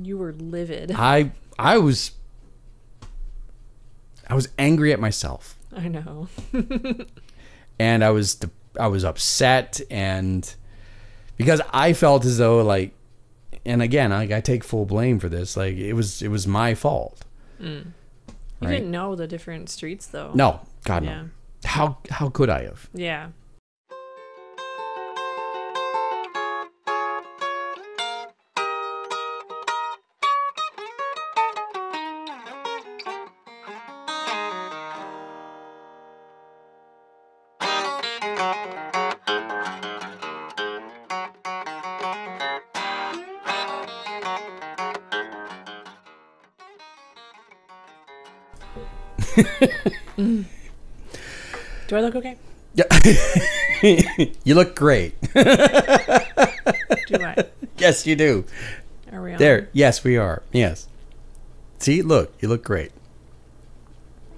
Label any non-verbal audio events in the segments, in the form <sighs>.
You were livid. I I was I was angry at myself. I know. <laughs> and I was I was upset and because I felt as though like and again like I take full blame for this like it was it was my fault. Mm. You Right. didn't know the different streets though. No, God Yeah. no. How how could I have? Yeah. I look okay? Yeah. <laughs> you look great. Do I? <laughs> yes, you do. Are we on? There. Yes, we are. Yes. See, look, you look great.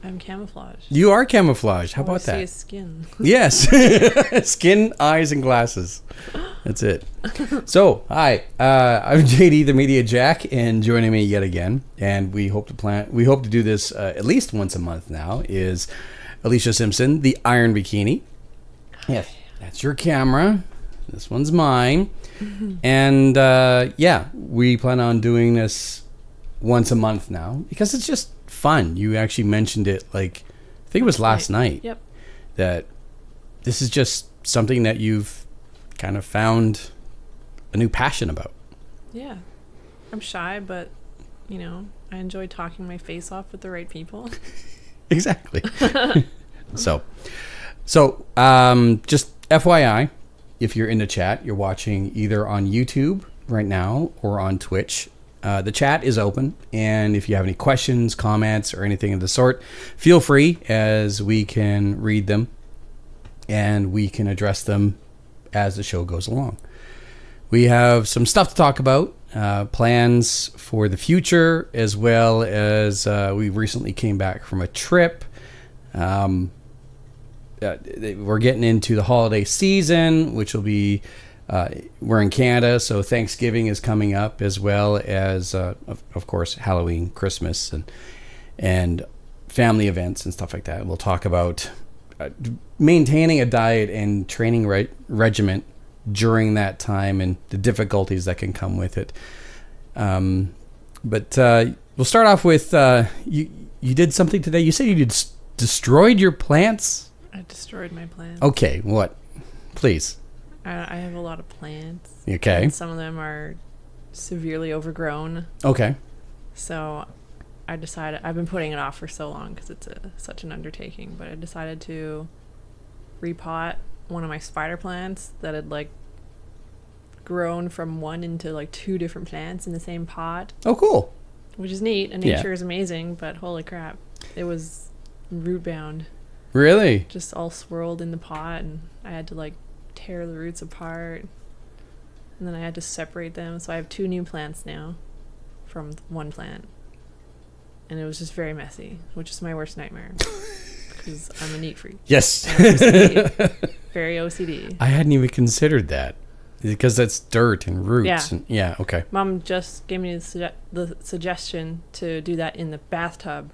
I'm camouflaged. You are camouflaged. How All I about see that? skin. <laughs> Yes. Skin, eyes, and glasses. That's it. So, hi. Uh, I'm JD, the Media Jack, and joining me yet again, and we hope to plan. We hope to do this uh, at least once a month now. Is Alicia Simpson, the Iron Bikini? Yes, that's your camera. This one's mine, and uh, yeah, we plan on doing this once a month now because it's just fun. You actually mentioned it like I think it was last night Yep. that this is just something that you've kind of found a new passion about. Yeah. I'm shy, but you know, I enjoy talking my face off with the right people. <laughs> <laughs> Exactly. <laughs> so, so um, just FYI, if you're in the chat, you're watching either on YouTube right now or on Twitch. Uh, the chat is open, and if you have any questions, comments, or anything of the sort, feel free as we can read them and we can address them as the show goes along. We have some stuff to talk about, uh, plans for the future, as well as uh, we recently came back from a trip. Um, uh, we're getting into the holiday season, which will be. Uh, we're in Canada, so Thanksgiving is coming up, as well as, uh, of, of course, Halloween, Christmas, and and family events and stuff like that. We'll talk about uh, maintaining a diet and training re- regiment during that time and the difficulties that can come with it. Um, but uh, we'll start off with uh, you. You did something today. You said you des- destroyed your plants. I destroyed my plants. Okay, what? Please. I, I have a lot of plants. Okay. Some of them are severely overgrown. Okay. So I decided I've been putting it off for so long because it's a, such an undertaking. But I decided to repot one of my spider plants that had like grown from one into like two different plants in the same pot, Oh, cool. which is neat. And Yeah. nature is amazing, but holy crap, it was root bound, Really? just all swirled in the pot, and I had to like tear the roots apart. And then I had to separate them. So I have two new plants now from one plant. And it was just very messy, which is my worst nightmare. Because I'm a neat freak. Yes. <laughs> Very OCD. I hadn't even considered that because that's dirt and roots. Yeah. And, yeah. Okay. Mom just gave me the, sugge- the suggestion to do that in the bathtub.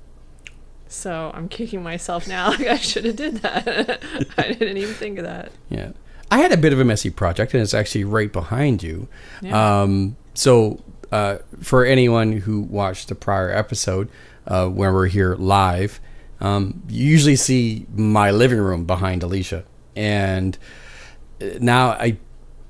So I'm kicking myself now. <laughs> Like I should have did that. <laughs> I didn't even think of that. Yeah. I had a bit of a messy project, and it's actually right behind you. Yeah. Um, so, uh, for anyone who watched the prior episode, uh, where we're here live, um, you usually see my living room behind Alicia. And uh, now I,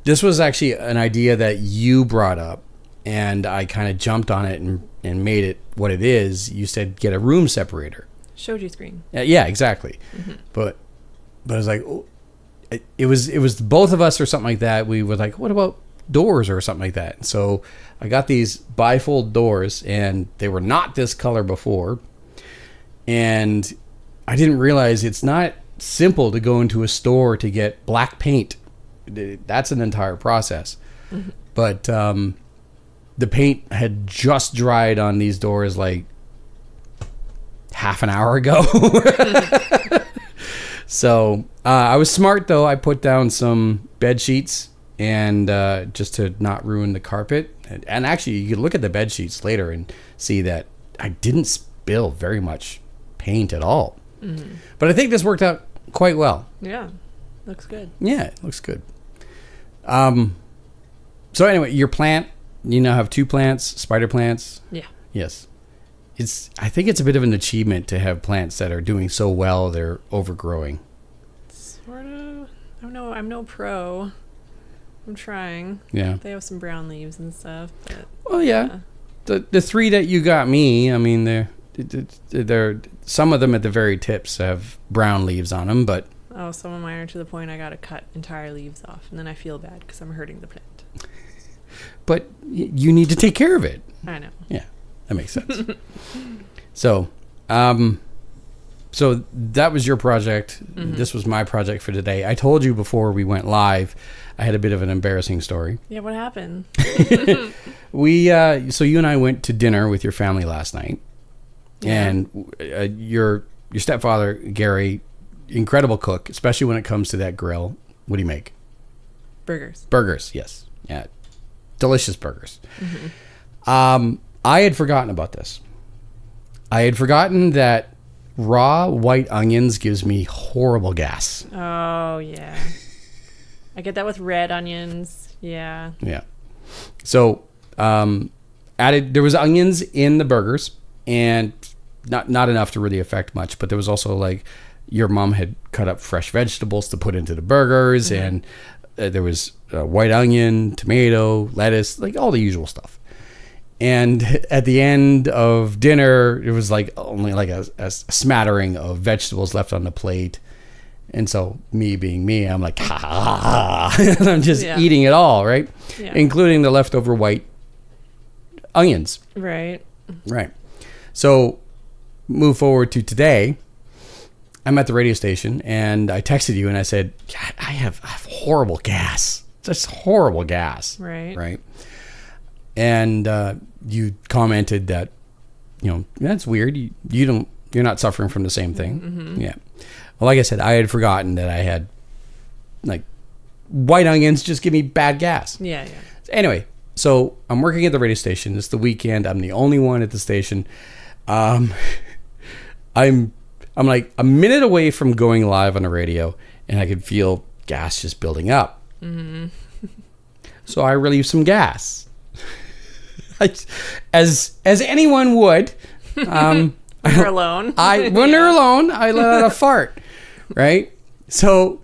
this was actually an idea that you brought up, and I kind of jumped on it and, and made it what it is. You said get a room separator. Showed you screen. Uh, yeah, exactly. But but I was like, oh, it, it was it was both of us or something like that. We were like, what about doors or something like that? So I got these bifold doors, and they were not this color before, and I didn't realize it's not simple to go into a store to get black paint. That's an entire process. But um, the paint had just dried on these doors like half an hour ago. <laughs> so uh, I was smart though. I put down some bed sheets and uh, just to not ruin the carpet. And, and actually, you could look at the bed sheets later and see that I didn't spill very much paint at all. But I think this worked out quite well. Yeah. Looks good. Yeah, it looks good. Um, so anyway, your plant, you now have two plants, spider plants. Yeah. Yes. It's I think it's a bit of an achievement to have plants that are doing so well they're overgrowing. Sort of. I'm no. I'm no pro. I'm trying. Yeah. They have some brown leaves and stuff, but Well, yeah. The the three that you got me, I mean they're they're some of them at the very tips have brown leaves on them, but oh, some of mine are to the point I gotta cut entire leaves off, and then I feel bad because I'm hurting the plant. <laughs> but you need to take care of it. I know. Yeah, that makes sense. <laughs> so, um, so that was your project. This was my project for today. I told you before we went live, I had a bit of an embarrassing story. Yeah. What happened? <laughs> We, uh, so you and I went to dinner with your family last night, and uh, your your stepfather Gary, incredible cook, especially when it comes to that grill. What do you make? Burgers. Burgers, yes, yeah, delicious burgers. Um, I had forgotten about this. I had forgotten that raw white onions gives me horrible gas. Oh yeah. I get that with red onions. Yeah. Yeah. So, um, added there was onions in the burgers, and not not enough to really affect much. But there was also like your mom had cut up fresh vegetables to put into the burgers, and uh, there was uh, white onion, tomato, lettuce, like all the usual stuff. And at the end of dinner, it was like only like a, a smattering of vegetables left on the plate. And so, me being me, I'm like, ha ha ha. <laughs> I'm just Yeah. eating it all, right? Yeah. Including the leftover white onions. Right. Right. So, move forward to today. I'm at the radio station and I texted you and I said, God, I have, I have horrible gas. Just horrible gas. Right. Right. And uh, you commented that, you know, that's weird. You, you don't, you're not suffering from the same thing. Yeah. Well, like I said, I had forgotten that I had, like, white onions just give me bad gas. Yeah. Yeah. Anyway, so I'm working at the radio station. It's the weekend. I'm the only one at the station. Um, I'm I'm like a minute away from going live on the radio, and I could feel gas just building up. <laughs> so I relieve some gas, <laughs> I, as as anyone would. Um, <laughs> You're alone. I when they're alone, I let out a fart, right? So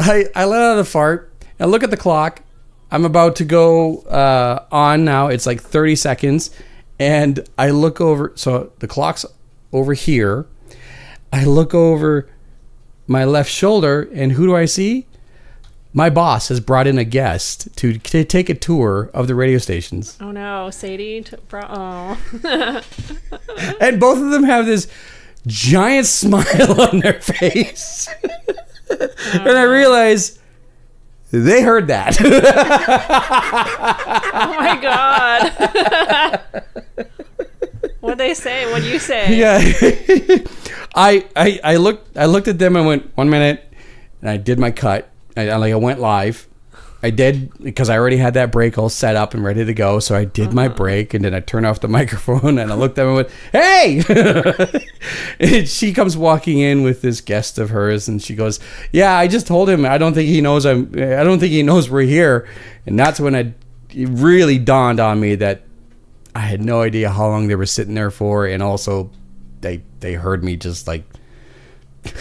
I I let out a fart. I look at the clock. I'm about to go uh, on now. It's like 30 seconds, and I look over. So the clock's over here. I look over my left shoulder, and who do I see? My boss has brought in a guest to, to take a tour of the radio stations. Oh no, Sadie. Oh. <laughs> and both of them have this giant <laughs> smile on their face. <laughs> and I oh. realize they heard that. oh my god. They say? What'd you say? <laughs> yeah. <laughs> I, I I looked I looked at them and went one minute, and I did my cut. I, I like I went live. I did because I already had that break all set up and ready to go. So I did my uh-huh. break and then I turned off the <laughs> microphone and I looked at them and went, "Hey!" and she comes walking in with this guest of hers and she goes, "Yeah, I just told him I don't think he knows I'm. I don't think he knows we're here." And that's when I it really dawned on me that I had no idea how long they were sitting there for, and also they they heard me just like <laughs>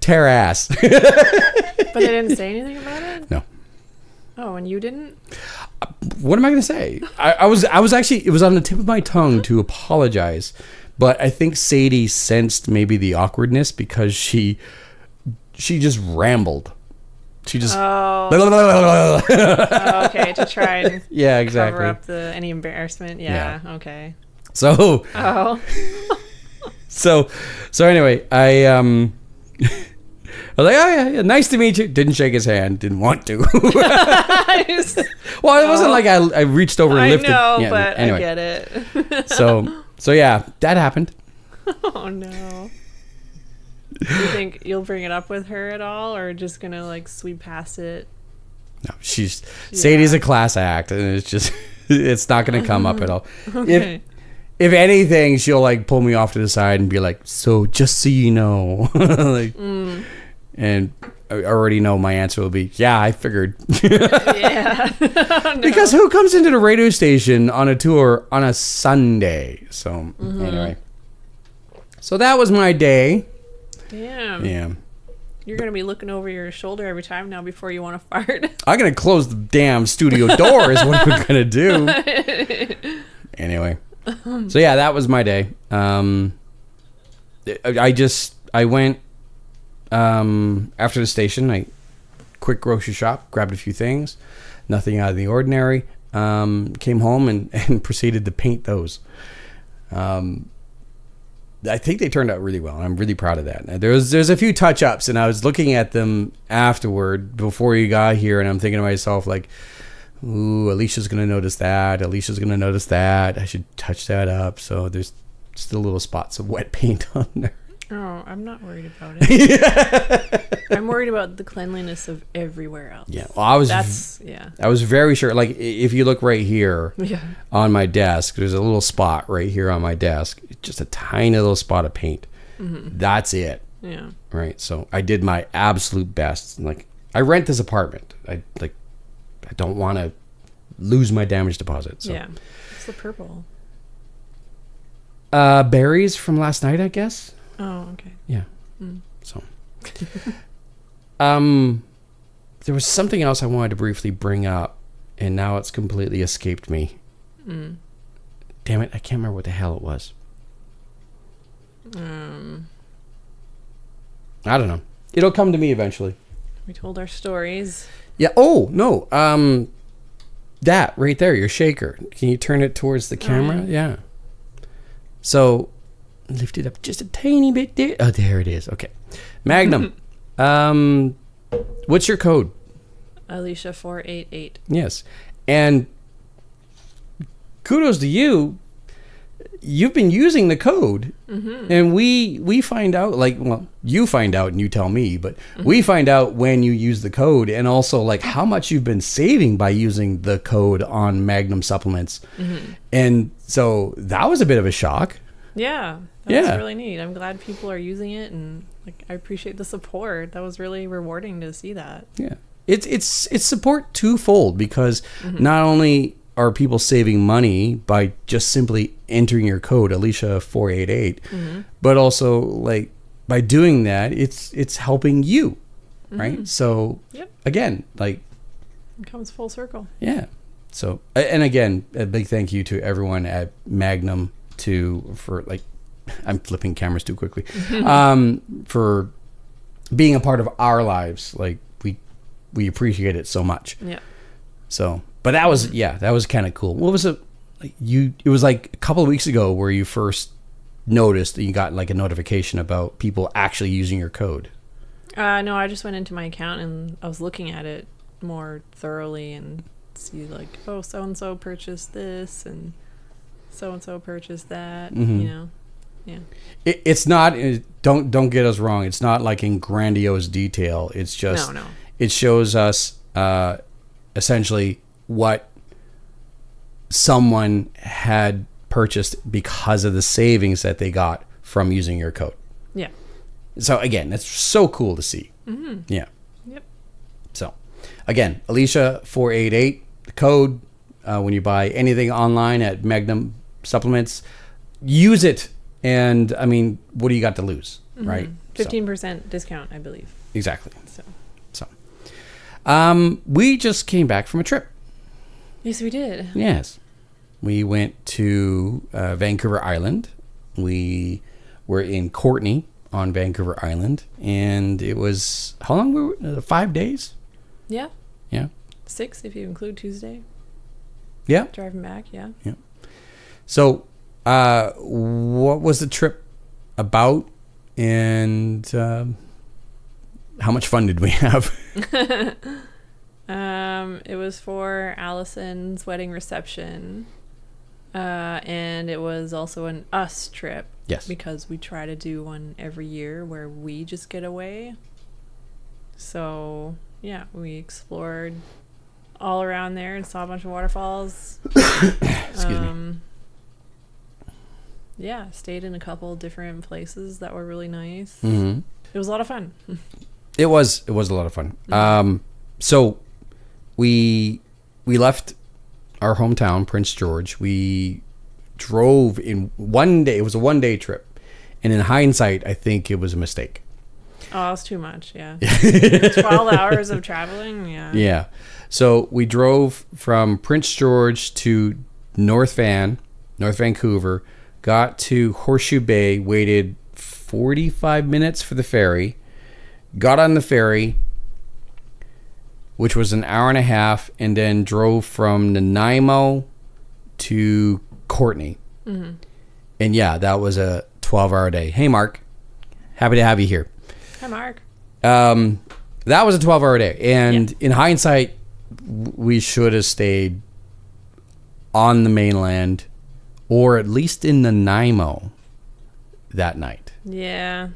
tear ass. <laughs> But they didn't say anything about it? no. Oh, and you didn't? Uh, what am I going to say? I, I was I was actually it was on the tip of my tongue to apologize, but I think Sadie sensed maybe the awkwardness because she she just rambled. She just Oh, yeah <laughs> oh, okay. To try and exactly. cover up the any embarrassment. Yeah. Okay. So Oh. <laughs> so so anyway, I um <laughs> I was like, oh yeah, yeah, nice to meet you. Didn't shake his hand. Didn't want to. Just- well, it wasn't like I, I reached over and I lifted. know, yeah, but anyway. I get it. so so yeah, that happened. oh no. Do you think you'll bring it up with her at all, or just gonna like sweep past it? No, she's Sadie's a class act, and it's just <laughs> it's not going to come up at all. <laughs> Okay. If if anything, she'll like pull me off to the side and be like, "So just so you know," <laughs> like, Mm. and I already know my answer will be, "Yeah, I figured." yeah. No. because who comes into the radio station on a tour on a Sunday? So Mm-hmm. anyway, so that was my day. Damn. Yeah, You're gonna be looking over your shoulder every time now before you want to <laughs> fart. I'm gonna close the damn studio door. is what I'm gonna do. <laughs> Anyway, so yeah, that was my day. Um, I I just I went um after the station. I quick grocery shop, grabbed a few things, nothing out of the ordinary. Um, came home and, <laughs> and proceeded to paint those. Um, I think they turned out really well. I'm really proud of that. There's there's a few touch ups, and I was looking at them afterward before you got here, and I'm thinking to myself like, "Ooh, Alicia's gonna notice that. Alicia's gonna notice that. I should touch that up." So there's still little spots of wet <laughs> paint on there. Oh, I'm not worried about it. <laughs> I'm worried about the cleanliness of everywhere else. Yeah, well, I was That's yeah. I was very sure. Like if you look right here, Yeah. on my desk. There's a little spot right here on my desk. Just a tiny little spot of paint. That's it. Yeah. Right. So I did my absolute best. Like I rent this apartment. I like I don't want to lose my damage deposit. So Yeah. It's the purple. uh berries from last night, I guess. Oh, okay. Yeah. So <laughs> um there was something else I wanted to briefly bring up and now it's completely escaped me. Damn it, I can't remember what the hell it was. Um, I don't know. It'll come to me eventually. we told our stories. Yeah. Oh no. Um, that right there, your shaker. Can you turn it towards the camera? Yeah. So, lift it up just a tiny bit there. Oh, there it is. Okay. Magnum. <laughs> um, what's your code? Alicia four eight eight. Yes. And kudos to you. You've been using the code, mm-hmm. and we we find out like well, you find out and you tell me, but mm-hmm. we find out when you use the code, and also like how much you've been saving by using the code on Magnum supplements, mm-hmm. and so that was a bit of a shock. Yeah. Was Yeah. really neat. I'm glad people are using it and like I appreciate the support. That was really rewarding to see that. Yeah. It's it's it's support twofold because mm-hmm. not only are people saving money by just simply entering your code Alicia four eight eight, mm-hmm. but also like by doing that, it's it's helping you, mm-hmm. right? So Yep. again, like It comes full circle. yeah. So and again, a big thank you to everyone at Magnum to for like I'm flipping cameras too quickly. um for being a part of our lives. Like we we appreciate it so much. Yeah. So, but that was yeah, that was kind of cool. What was it? Like you it was like a couple of weeks ago where you first noticed that you got like a notification about people actually using your code. Uh, no, I just went into my account and I was looking at it more thoroughly and see like, oh, so and so purchased this and so and so purchased that. Mm -hmm. You know, yeah, It, it's not it, don't don't get us wrong. It's not like in grandiose detail. It's just no, no, it shows us uh, essentially what someone had purchased because of the savings that they got from using your code. yeah, So again, that's so cool to see. Mm-hmm. Yeah. yep, So again, Alicia four eight eight the code uh, when you buy anything online at Magnum Supplements, use it. And I mean, what do you got to lose, right? So, fifteen percent discount, I believe. exactly. So So, um, we just came back from a trip. yes, we did. Yes. We went to uh, Vancouver Island. We were in Courtenay on Vancouver Island, and it was how long were we? Uh, five days? Yeah, Yeah. six if you include Tuesday Yeah. driving back. Yeah. Yeah. So, uh, what was the trip about, and um, how much fun did we <laughs> have? <laughs> Um, it was for Allison's wedding reception. Uh, and it was also an us trip yes. because we try to do one every year where we just get away. So, yeah, we explored all around there and saw a bunch of waterfalls. <coughs> Excuse me. Yeah, stayed in a couple different places that were really nice. hmm It was a lot of fun. It was it was a lot of fun. Um, so we we left our hometown, Prince George. We drove in one day. It was a one day trip, and in hindsight, I think it was a mistake. Oh, it was too much. Yeah, <laughs> twelve hours of traveling. Yeah. Yeah. So we drove from Prince George to North Van, North Vancouver, got to Horseshoe Bay, waited 45 minutes for the ferry, got on the ferry, which was an hour and a half, and then drove from Nanaimo to Courtenay. And yeah, that was a 12 hour day. Hey, Mark. Happy to have you here Hi, Mark. um, that was a 12 hour day. And in hindsight, we should have stayed on the mainland or at least in Nanaimo that night. Yeah.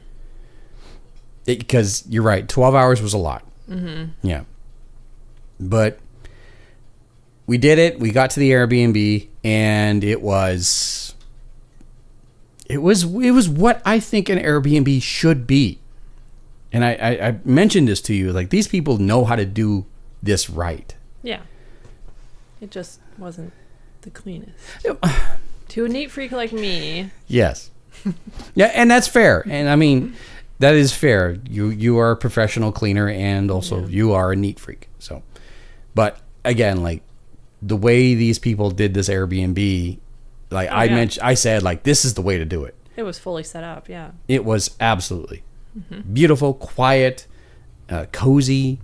Because you're right, 12 hours was a lot. Mm-hmm. Yeah. But we did it. We got to the Airbnb and it was. It was it was what I think an Airbnb should be. And I, I, I mentioned this to you, like these people know how to do this right. Yeah. It just wasn't the cleanest. To a neat freak like me, Yes. <laughs> yeah, and that's fair. And I mean, that is fair. You you are a professional cleaner and also you are a neat freak. So but again, like the way these people did this Airbnb, like I yeah. mentioned I said like this is the way to do it. it was fully set up. Yeah. It was absolutely beautiful, quiet, uh, cozy.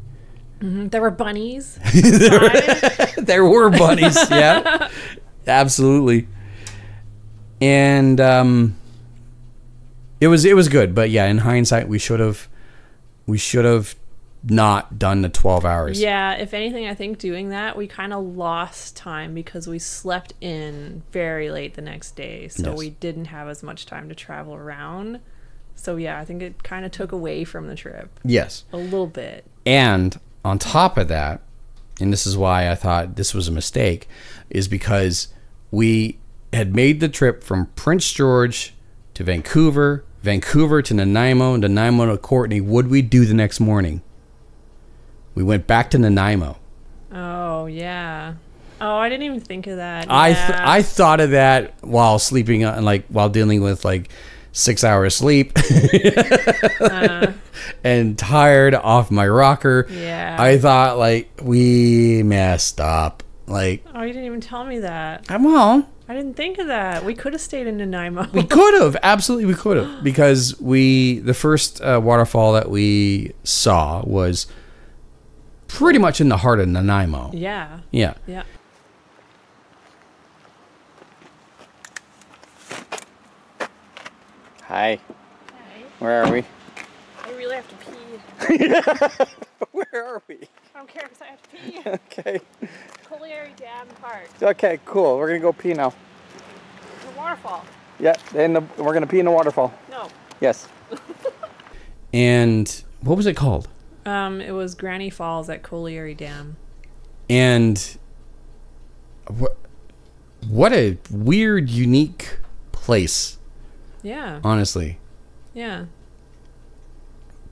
There were bunnies. <laughs> <laughs> there were bunnies, yeah. Absolutely. And um it was it was good, but yeah, in hindsight we should have we should have not done the 12 hours. Yeah, if anything, I think doing that, we kind of lost time because we slept in very late the next day. So Yes. we didn't have as much time to travel around. So yeah, I think it kind of took away from the trip Yes. a little bit. And on top of that, and this is why I thought this was a mistake, is because we had made the trip from Prince George to Vancouver, Vancouver to Nanaimo, and Nanaimo to Courtenay. What did we do the next morning? We went back to Nanaimo. Oh, yeah. Oh, I didn't even think of that. I th- I thought of that while sleeping on like while dealing with like six hours sleep uh-huh. <laughs> and tired off my rocker. Yeah. I thought like we messed up. Like oh, you didn't even tell me that. I'm well. I didn't think of that. We could have stayed in Nanaimo. We <laughs> could have absolutely we could have because we the first uh, waterfall that we saw was pretty much in the heart of Nanaimo. yeah. Yeah. Yeah. Hi. Hi. Where are we? I really have to pee. <laughs> Where are we? I don't care because I have to pee. <laughs> Okay. Colliery Dam Park. Okay, cool. We're gonna go pee now. The waterfall. Yeah, and the, we're gonna pee in the waterfall. No. Yes. <laughs> and what was it called? Um, it was Granny Falls at Colliery Dam. And what what a weird, unique place, Yeah. honestly. Yeah.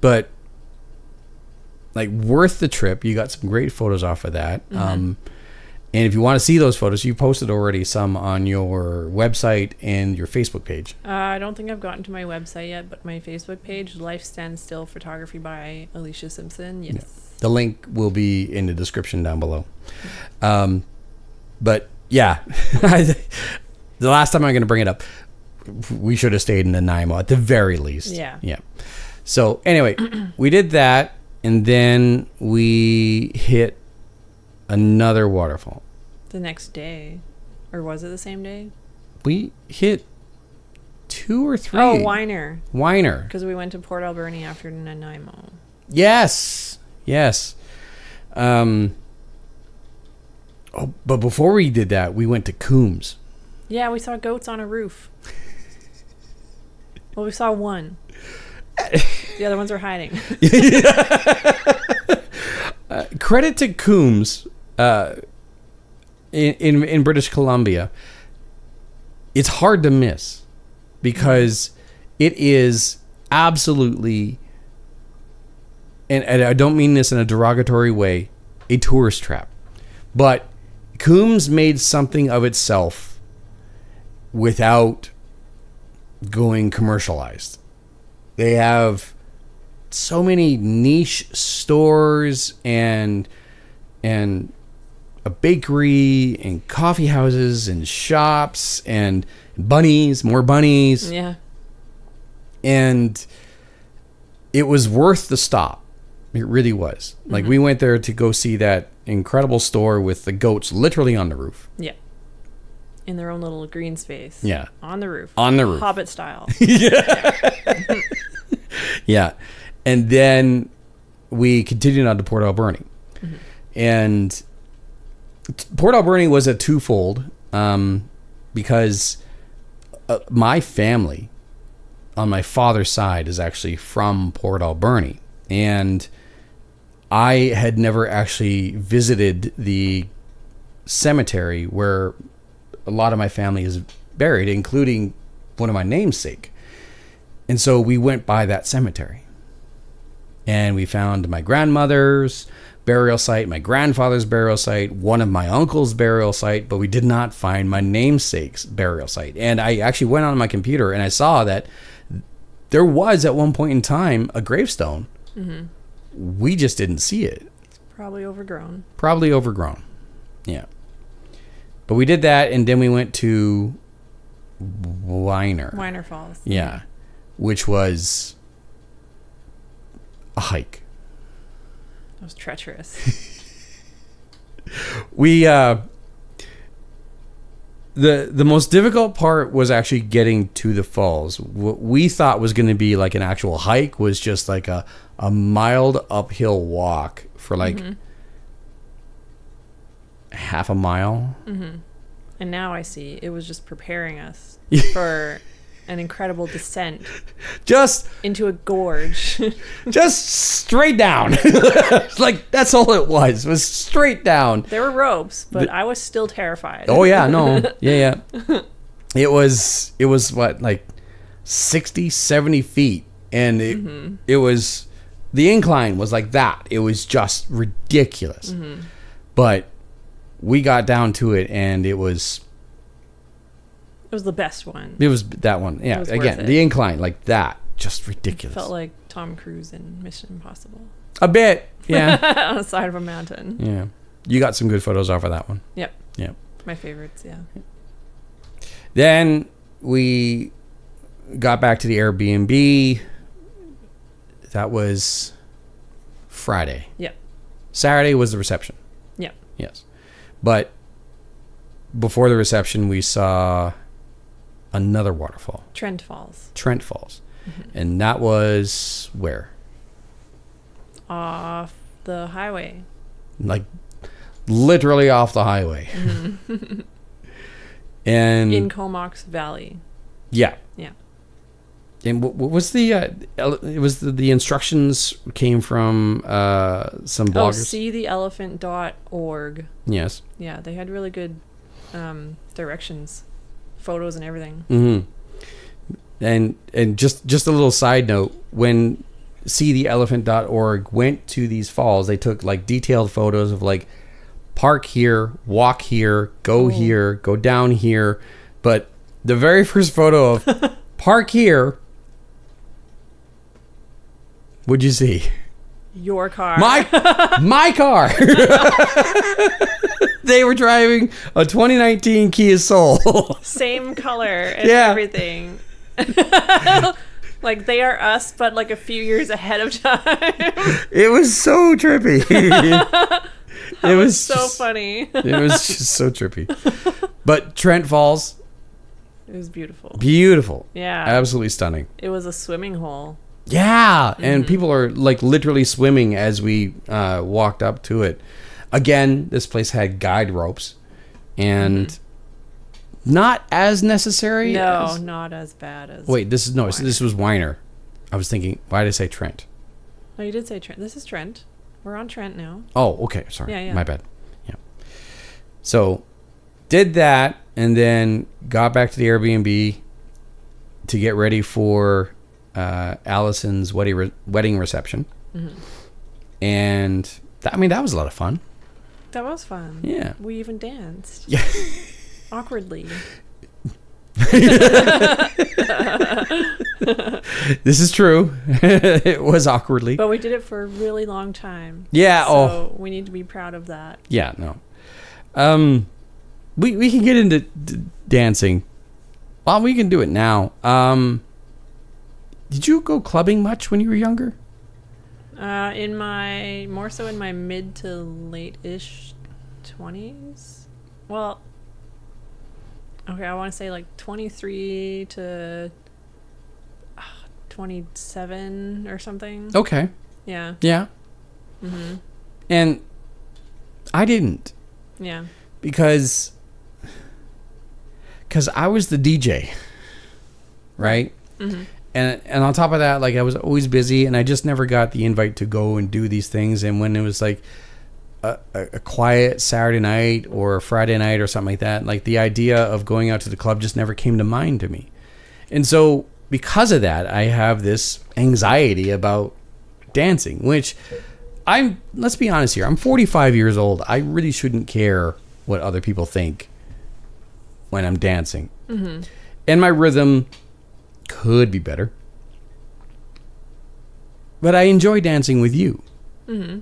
But like worth the trip. You got some great photos off of that. Um, and if you want to see those photos, you posted already some on your website and your Facebook page. Uh, I don't think I've gotten to my website yet, but my Facebook page, Life Stands Still Photography by Alicia Simpson. Yes. The link will be in the description down below. Um, but yeah, <laughs> the last time I'm going to bring it up, we should have stayed in Nanaimo at the very least. Yeah. Yeah. So anyway, <clears throat> we did that, and then we hit another waterfall. The next day. Or was it the same day? We hit two or three. Oh, Weiner. Weiner. Because we went to Port Alberni after Nanaimo. Yes, yes. Um. Oh, but before we did that, we went to Coombs. Yeah, we saw goats on a roof. well, we saw one. The other ones were hiding. <laughs> <laughs> Credit to Coombs uh, in, in in British Columbia, it's hard to miss because it is absolutely, and, and I don't mean this in a derogatory way, a tourist trap. But Coombs made something of itself without going commercialized. They have so many niche stores and and a bakery and coffee houses and shops and bunnies, more bunnies, Yeah. and it was worth the stop. It really was. Like mm-hmm. we went there to go see that incredible store with the goats literally on the roof. Yeah. In their own little green space. Yeah. On the roof. On the roof. Hobbit style. <laughs> Yeah. <laughs> Yeah. And then we continued on to Port Alberni. Mm-hmm. And t- Port Alberni was a twofold um, because uh, my family on my father's side is actually from Port Alberni. And I had never actually visited the cemetery where a lot of my family is buried, including one of my namesake. And so we went by that cemetery. And we found my grandmother's burial site, my grandfather's burial site, one of my uncle's burial site, but we did not find my namesake's burial site. And I actually went on my computer and I saw that there was at one point in time a gravestone. Mm-hmm. We just didn't see it. Probably overgrown. Probably overgrown. Yeah. But we did that and then we went to Weiner. Weiner Falls. Yeah, which was a hike. That was treacherous. <laughs> We uh the the most difficult part was actually getting to the falls. What we thought was going to be like an actual hike was just like a a mild uphill walk for like half a mile. and now I see it was just preparing us <laughs> for an incredible descent Just into a gorge. <laughs> just straight down. <laughs> like that's all it was. Was straight down. there were ropes, but I was still terrified. Oh yeah, no. <laughs> Yeah, yeah. It was it was what like 60, 70 feet and it mm-hmm. it was the incline was like that. It was just ridiculous. Mm-hmm. But we got down to it and it was It was the best one. it was that one. Yeah, again, the incline like that. Just ridiculous. Felt like Tom Cruise in Mission Impossible a bit. <laughs> Yeah. on the side of a mountain. yeah. You got some good photos off of that one. Yep, Yeah. my favorites. Yeah. Then we got back to the Airbnb. That was Friday. Yep. Saturday was the reception. Yep. Yes. But before the reception, we saw another waterfall, Trent Falls Trent Falls. And that was where? off the highway. Like literally off the highway. <laughs> and in Comox Valley. yeah. Yeah. And what, what was the? Uh, it was the, the instructions came from uh, some bloggers. Oh, bloggers. seetheelephant.org. yes. Yeah, they had really good um, directions, photos, and everything. Mm-hmm. And and just just a little side note: when seetheelephant.org went to these falls, they took like detailed photos of like park here, walk here, go Oh. here, go down here. But the very <laughs> first photo of <laughs> park here, what'd you see? Your car. My my car. <laughs> they were driving a 2019 Kia Soul. same color and Yeah. everything. <laughs> like they are us, but like a few years ahead of time. it was so trippy. <laughs> it was so just- funny. It was just so trippy. But Trent Falls, It was beautiful. beautiful. Yeah. Absolutely stunning. It was a swimming hole. Yeah, and people are like literally swimming as we uh, walked up to it. Again, this place had guide ropes, and not as necessary. No, as- not as bad as. Wait, this is no. Weiner. This was Weiner. I was thinking, why did I say Trent? Oh, you did say Trent. This is Trent. We're on Trent now. Oh, okay. Sorry, Yeah, yeah. my bad. Yeah, So did that and then got back to the Airbnb to get ready for uh, Allison's wedding re- wedding reception. And that, I mean that was a lot of fun. That was fun. Yeah. We even danced. Yeah. <laughs> Awkwardly. <laughs> This is true. <laughs> it was awkwardly. But we did it for a really long time. Yeah, So oh. we need to be proud of that. Yeah, no. Um, we we can get into d- dancing. Well, we can do it now. Um, did you go clubbing much when you were younger? Uh, in my more so in my mid to late ish twenties. Well, okay, I want to say like twenty three to ah, twenty seven or something. Okay. Yeah. Yeah. Mm-hmm. And I didn't Yeah. because because I was the DJ, right? Mm-hmm. And and on top of that, like I was always busy, and I just never got the invite to go and do these things. And when it was like a, a, quiet Saturday night or a Friday night or something like that, like the idea of going out to the club just never came to mind to me. And so because of that, I have this anxiety about dancing, which I'm. Let's be honest here. I'm 45 years old. I really shouldn't care what other people think when I'm dancing. Mm-hmm. And my rhythm could be better. But I enjoy dancing with you. Mm-hmm.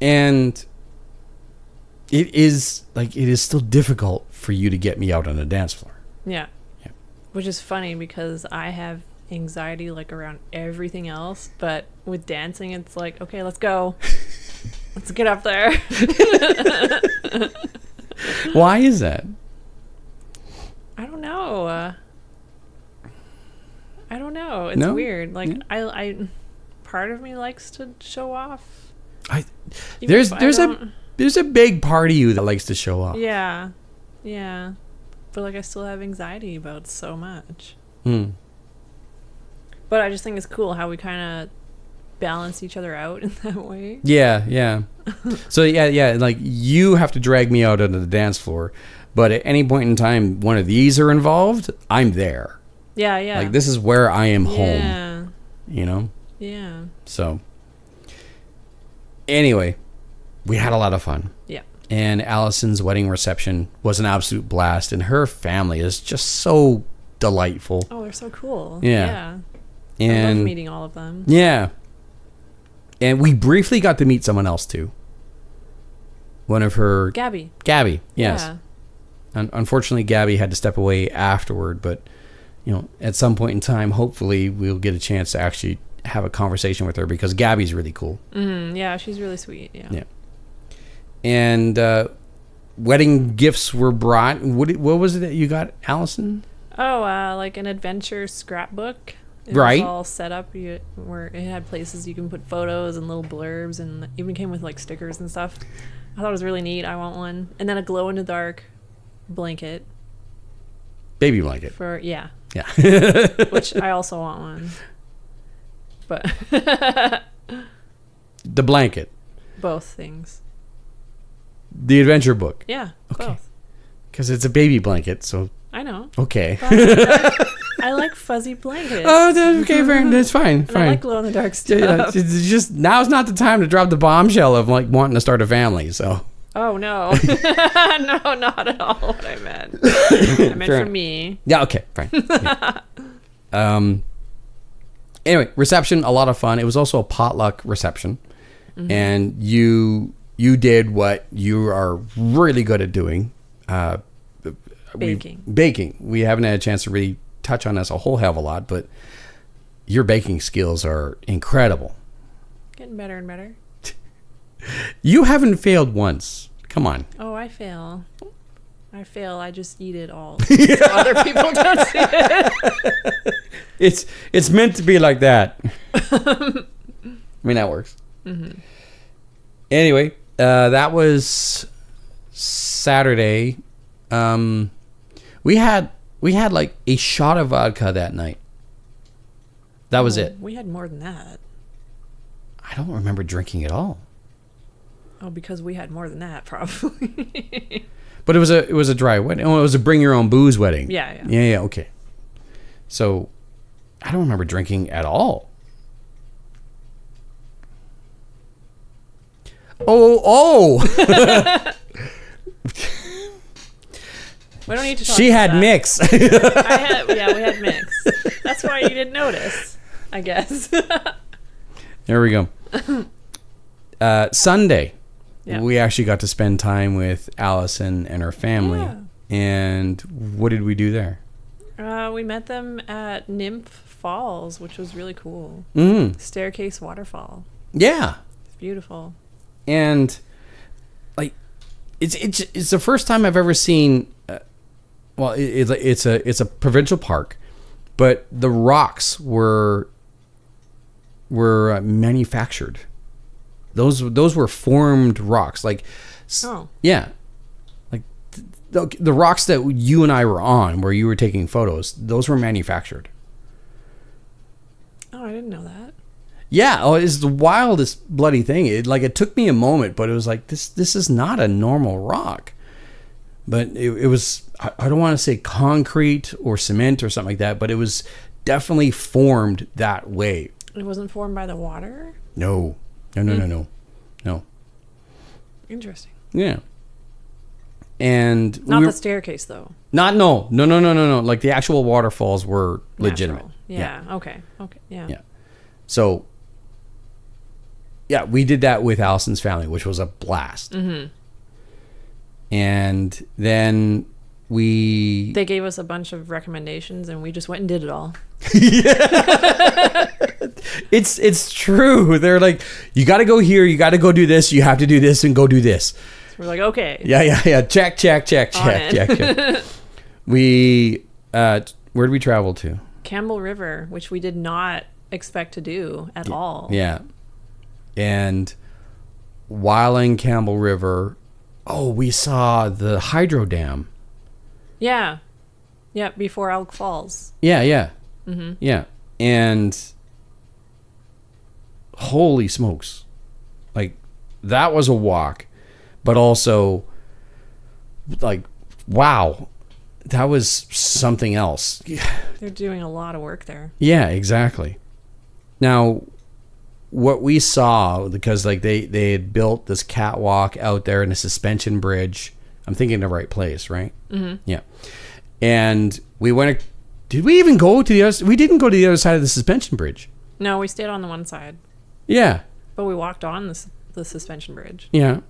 And it is like it is still difficult for you to get me out on a dance floor. Yeah. Yeah. Which is funny because I have anxiety like around everything else, but with dancing, it's like, okay, let's go. <laughs> let's get up there. Why is that? I don't know. Uh, I don't know. It's No? weird. Like Yeah. I, I, part of me likes to show off. I even There's- there's a- there's a big part of you that likes to show off. yeah, yeah, but like I still have anxiety about so much. Hmm. But I just think it's cool how we kind of balance each other out <laughs> in that way. Yeah, yeah. so yeah, yeah, like you have to drag me out onto the dance floor, but at any point in time one of these are involved, I'm there. Yeah, yeah. Like this is where I am home, Yeah, you know? yeah, So, anyway, we had a lot of fun. yeah. And Allison's wedding reception was an absolute blast, and her family is just so delightful. Oh, they're so cool. Yeah. yeah. I love And meeting all of them. yeah, and we briefly got to meet someone else too. One of her, Gabby. Gabby. Yes. Yeah. Un- unfortunately, Gabby had to step away afterward, but you know, at some point in time, hopefully, we'll get a chance to actually have a conversation with her because Gabby's really cool. Mm, yeah, she's really sweet. Yeah. Yeah. and uh, wedding gifts were brought. What what was it that you got, Allison? Oh, uh, like an adventure scrapbook. It Right. Was all set up you, where it had places you can put photos and little blurbs, and even came with like stickers and stuff. I thought it was really neat. I want one, and then a glow in the dark blanket Baby blanket. for yeah, Yeah. <laughs> which I also want one. But <laughs> the blanket. both things. The adventure book. Yeah, Okay. both. Because it's a baby blanket, so I know. okay. I like <laughs> fuzzy blankets. oh, that's okay, fair. That's fine. and I like glow in the dark Yeah, yeah, it's it's just now's not the time to drop the bombshell of like wanting to start a family. So Oh no, <laughs> <laughs> no, not at all. What I meant. <laughs> I meant Fair for me. yeah, okay, fine. Yeah. um. Anyway, reception a lot of fun. It was also a potluck reception, Mm-hmm. and you you did what you are really good at doing. Uh, we- Baking. baking. We haven't had a chance to really touch on this a whole hell of a lot, but your baking skills are incredible. Getting better and better. You haven't failed once. Come on. Oh, I fail. I fail. I just eat it all. so <laughs> other people don't see it. <laughs> It's it's meant to be like that. <laughs> I mean that works. Anyway, uh, that was Saturday. Um, we had we had like a shot of vodka that night. That was Oh, it. We had more than that. I don't remember drinking at all. Oh, because we had more than that, <laughs> probably. But it was a it was a dry wedding. Oh, it was a bring your own booze wedding. Yeah, yeah. Yeah, yeah, okay. So I don't remember drinking at all. Oh, oh. we don't need to talk she had that. mix. <laughs> I had, yeah, we had mix. That's why you didn't notice, I guess. <laughs> there we go. Uh, Sunday, Yeah. we actually got to spend time with Allison and her family. Yeah. And what did we do there? uh, we met them at Nymph Falls, which was really cool. Mm, Staircase waterfall. yeah. It's beautiful. and like it's it's it's the first time I've ever seen. Uh, well, it, it's a- it's a it's a provincial park, but the rocks were were uh, manufactured. Those those were formed rocks, like Oh, yeah, like the, the rocks that you and I were on, where you were taking photos. Those were manufactured. oh, I didn't know that. Yeah, oh, it's the wildest bloody thing. It like it took me a moment, but it was like this. This is not a normal rock, but it, it was. I, I don't want to say concrete or cement or something like that, but it was definitely formed that way. It wasn't formed by the water. No, no, no, no, no, no. Interesting. Yeah, and Not we the staircase though. not no, no, no, no, no, no. Like the actual waterfalls were legitimate. Natural. Yeah. Okay. Okay. Yeah. Yeah. So, yeah, we did that with Allison's family, which was a blast. Mm-hmm. And then we They gave us a bunch of recommendations, and we just went and did it all. <laughs> <laughs> <laughs> it's it's true. <laughs> They're like, you got to go here, you got to go do this, you have to do this, and go do this. So we're like, okay. Yeah, yeah, yeah. Check, check, check, On check, it. check, check. <laughs> we uh, where did we travel to? Campbell River, which we did not expect to do at all. Yeah, and while in Campbell River, oh, we saw the hydro dam. Yeah. Yeah. Before Elk Falls. Yeah, yeah, Mm-hmm. yeah, and holy smokes, like that was a walk, but also like wow, that was something else. <sighs> They're doing a lot of work there. Yeah, exactly. Now, what we saw because like they they had built this catwalk out there in a suspension bridge. I'm thinking the right place, right? Mm-hmm. Yeah. And we went. Did we even go to the other? We didn't go to the other side of the suspension bridge. No, we stayed on the one side, Yeah, but we walked on the, the suspension bridge. yeah.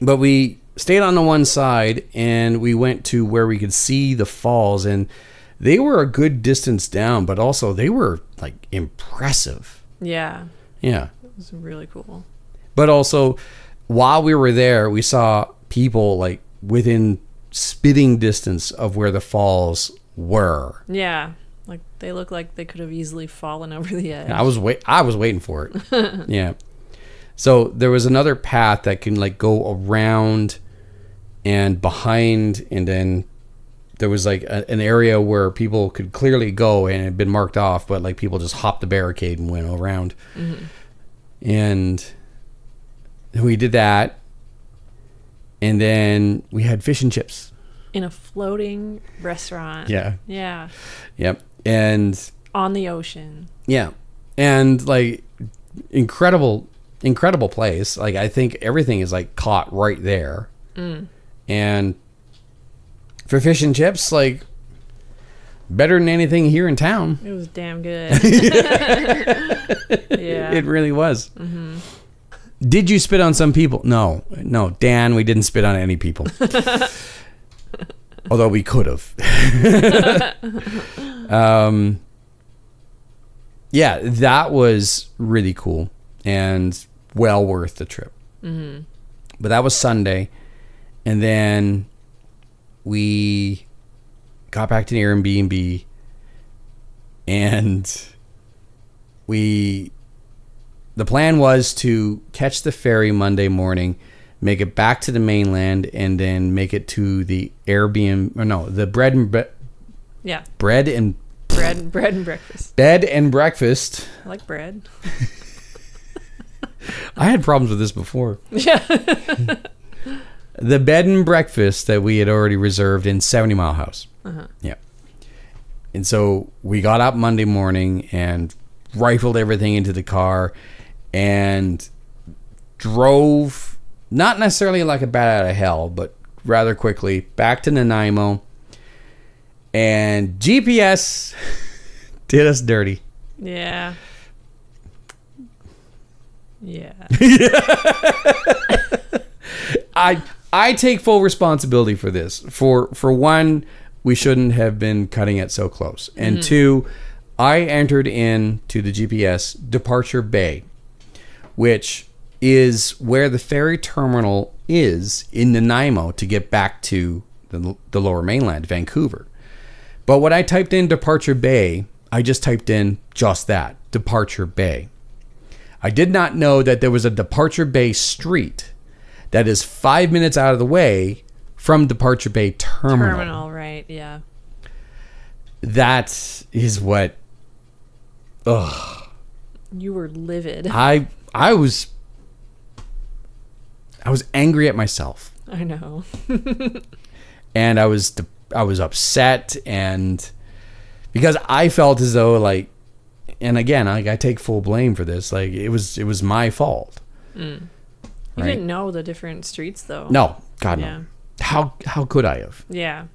But we stayed on the one side and we went to where we could see the falls and they were a good distance down, but also they were like impressive. Yeah. Yeah. It was really cool. but also while we were there we saw people like within spitting distance of where the falls were Yeah. They look like they could have easily fallen <laughs> over the edge. I was wait i was waiting for it. <laughs> Yeah. So there was another path that can like go around and behind and then there was like a, an area where people could clearly go and it had been marked off but like people just hopped the barricade and went around. Mm-hmm. And we did that and then we had fish and chips. In a floating restaurant. yeah. Yeah. yep and On the ocean. yeah. And like incredible incredible place. Like i think everything is like caught right there. Mm. And for fish and chips like better than anything here in town. It was damn good. <laughs> yeah. it really was. Mm-hmm. Did you spit on some people? No. No. Dan we didn't spit on any people <laughs> although we could have <laughs> um yeah that was really cool and well worth the trip mm-hmm. but that was sunday and then we got back to the airbnb and we the plan was to catch the ferry monday morning make it back to the mainland and then make it to the airbnb or no the bread and bre- Yeah. bread and Bread bread and breakfast. bed and breakfast I like bread. <laughs> I had problems with this before. Yeah. <laughs> The bed and breakfast that we had already reserved in 70 Mile House. Uh-huh. Yeah. And so we got up Monday morning and rifled everything into the car and drove, not necessarily like a bat out of hell, but rather quickly back to Nanaimo. And GPS <laughs> did us dirty. Yeah. Yeah. <laughs> I I take full responsibility for this. For for one, we shouldn't have been cutting it so close. And mm-hmm. two, I entered in to the GPS departure bay, which is where the ferry terminal is in Nanaimo to get back to the, the lower mainland, Vancouver. But when I typed in departure bay, I just typed in just that, departure bay. I did not know that there was a departure bay street that is five minutes out of the way from Departure Bay Terminal. Terminal, right? Yeah. That is what Ugh. You were livid. I I was I was angry at myself I know. <laughs> and I was I was upset and because I felt as though like and again like I take full blame for this like it was it was my fault. Mm. You Right. didn't know the different streets though. No, God Yeah. no. How how could I have? Yeah.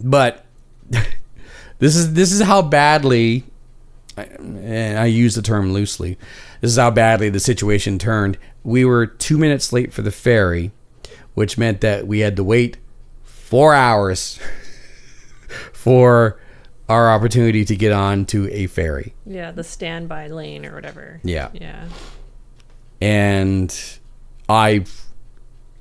but <laughs> this is this is how badly and I use the term loosely. This is how badly the situation turned. We were 2 minutes late for the ferry, which meant that we had to wait 4 hours <laughs> for our opportunity to get on to a ferry. Yeah, the standby lane or whatever. Yeah. Yeah. And I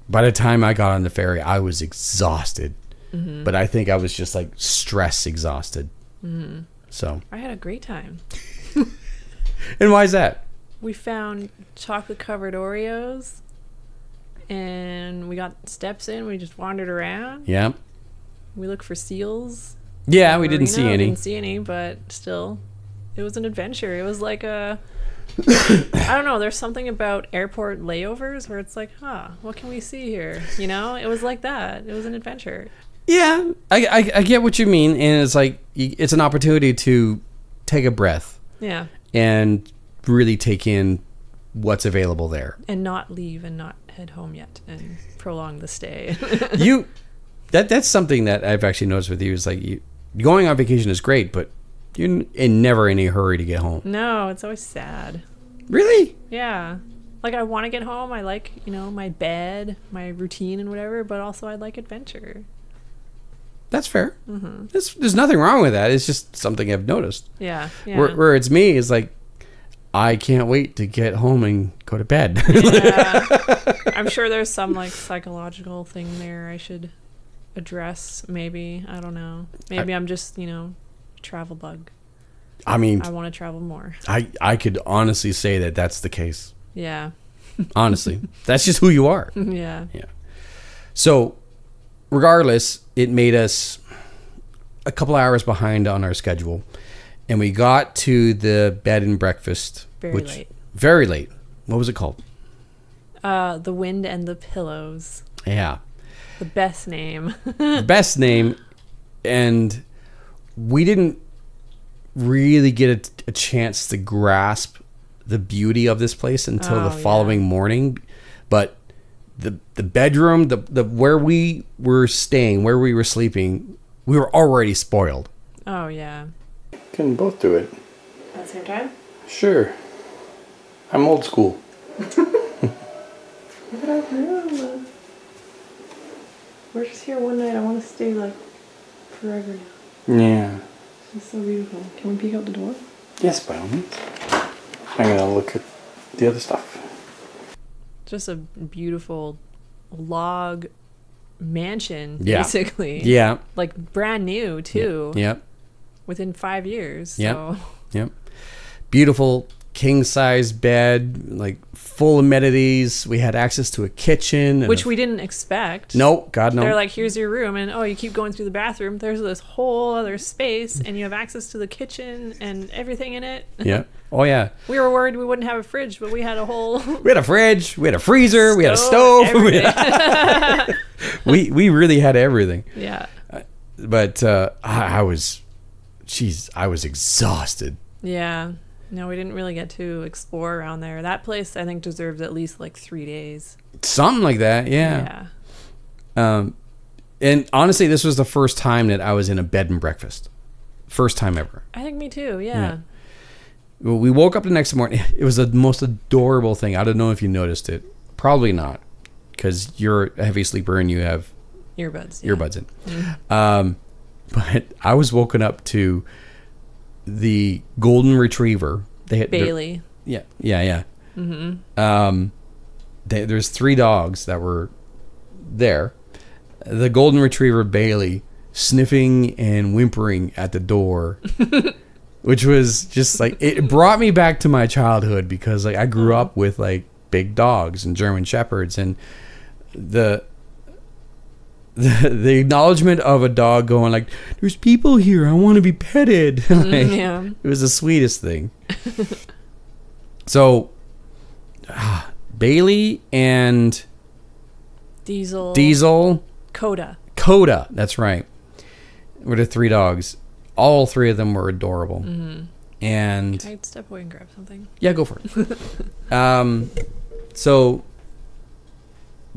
by the time I got on the ferry, I was exhausted. Mm-hmm. But I think I was just like stress exhausted. Mm-hmm. So, I had a great time. <laughs> and why is that? We found chocolate covered Oreos and we got steps in. We just wandered around. Yeah. We looked for seals. Yeah, we didn't see any. Didn't see any, but still, it was an adventure. It was like a. <coughs> I don't know. There's something about airport layovers where it's like, huh, what can we see here? You know, it was like that. It was an adventure. Yeah, I, I, I get what you mean, and it's like it's an opportunity to take a breath Yeah, and really take in what's available there. and not leave and not head home yet and prolong the stay. <laughs> you, that that's something that I've actually noticed with you is like you going on vacation is great, but you're in never in a hurry to get home. no, it's always sad. Really? Yeah. Like I want to get home. I like, you know, my bed, my routine and whatever, but also I like adventure. That's fair. Mm-hmm. There's, there's nothing wrong with that. It's just something I've noticed. Yeah. Yeah. Where, where it's me is like, I can't wait to get home and go to bed. <laughs> yeah. <laughs> I'm sure there's some like psychological thing there I should address maybe. I don't know. Maybe I, am just, you know, travel bug. I mean, I want to travel more. I, I could honestly say that that's the case. Yeah. <laughs> Honestly, that's just who you are. yeah. Yeah. So, regardless, it made us a couple hours behind on our schedule, and we got to the bed and breakfast Very late. Very late. What was it called? Uh The Wind and the Pillows. Yeah, The best name. <laughs> the best name, and we didn't really get a, a chance to grasp the beauty of this place until Oh, the yeah. following morning. But the the bedroom, the the where we were staying, where we were sleeping, we were already spoiled. oh yeah. Can both do it. At the same time? Sure. I'm old school. Look at our room. We're just here one night. I want to stay like forever now. Yeah. It's so beautiful. Can we peek out the door? Yes, by all means. I'm gonna look at the other stuff. Just a beautiful log mansion, Yeah. basically. Yeah. Like brand new too. Yep. Within five years. Yep. So Yep. Beautiful king size bed, like full amenities. We had access to a kitchen, Which a- we didn't expect. no, God no. They're like, here's your room, and oh, you keep going through the bathroom. There's this whole other space, and you have access to the kitchen and everything in it. <laughs> yeah. Oh yeah. We were worried we wouldn't have a fridge, but we had a whole <laughs> We had a fridge. We had a freezer. we had a stove. <laughs> we we really had everything. yeah, But uh, I, I was, jeez, I was exhausted. yeah. No, we didn't really get to explore around there. That place, I think, deserves at least like three days. Something like that. Yeah. Yeah. Um, and honestly, this was the first time that I was in a bed and breakfast. First time ever. I think me too. Yeah. Well, We woke up the next morning. <laughs> It was the most adorable thing. I don't know if you noticed it. Probably not, because you're a heavy sleeper and you have Earbuds. yeah. earbuds in. Um, but I was woken up to the golden retriever. They had Bailey. Yeah, yeah, yeah. Mm-hmm. Um, they, there's three dogs that were there. The golden retriever Bailey sniffing and whimpering at the door, <laughs> which was just like it brought me back to my childhood because like I grew up with like big dogs and German shepherds and the the, the acknowledgement of a dog going like there's people here i want to be petted <laughs> like, Mm, yeah. it was the sweetest thing. <laughs> so, ah, Bailey and Diesel. Diesel, Coda. Coda, that's right, were the three dogs. All three of them were adorable. Mm-hmm. And Can I step away and grab something? yeah, go for it. <laughs> um, so,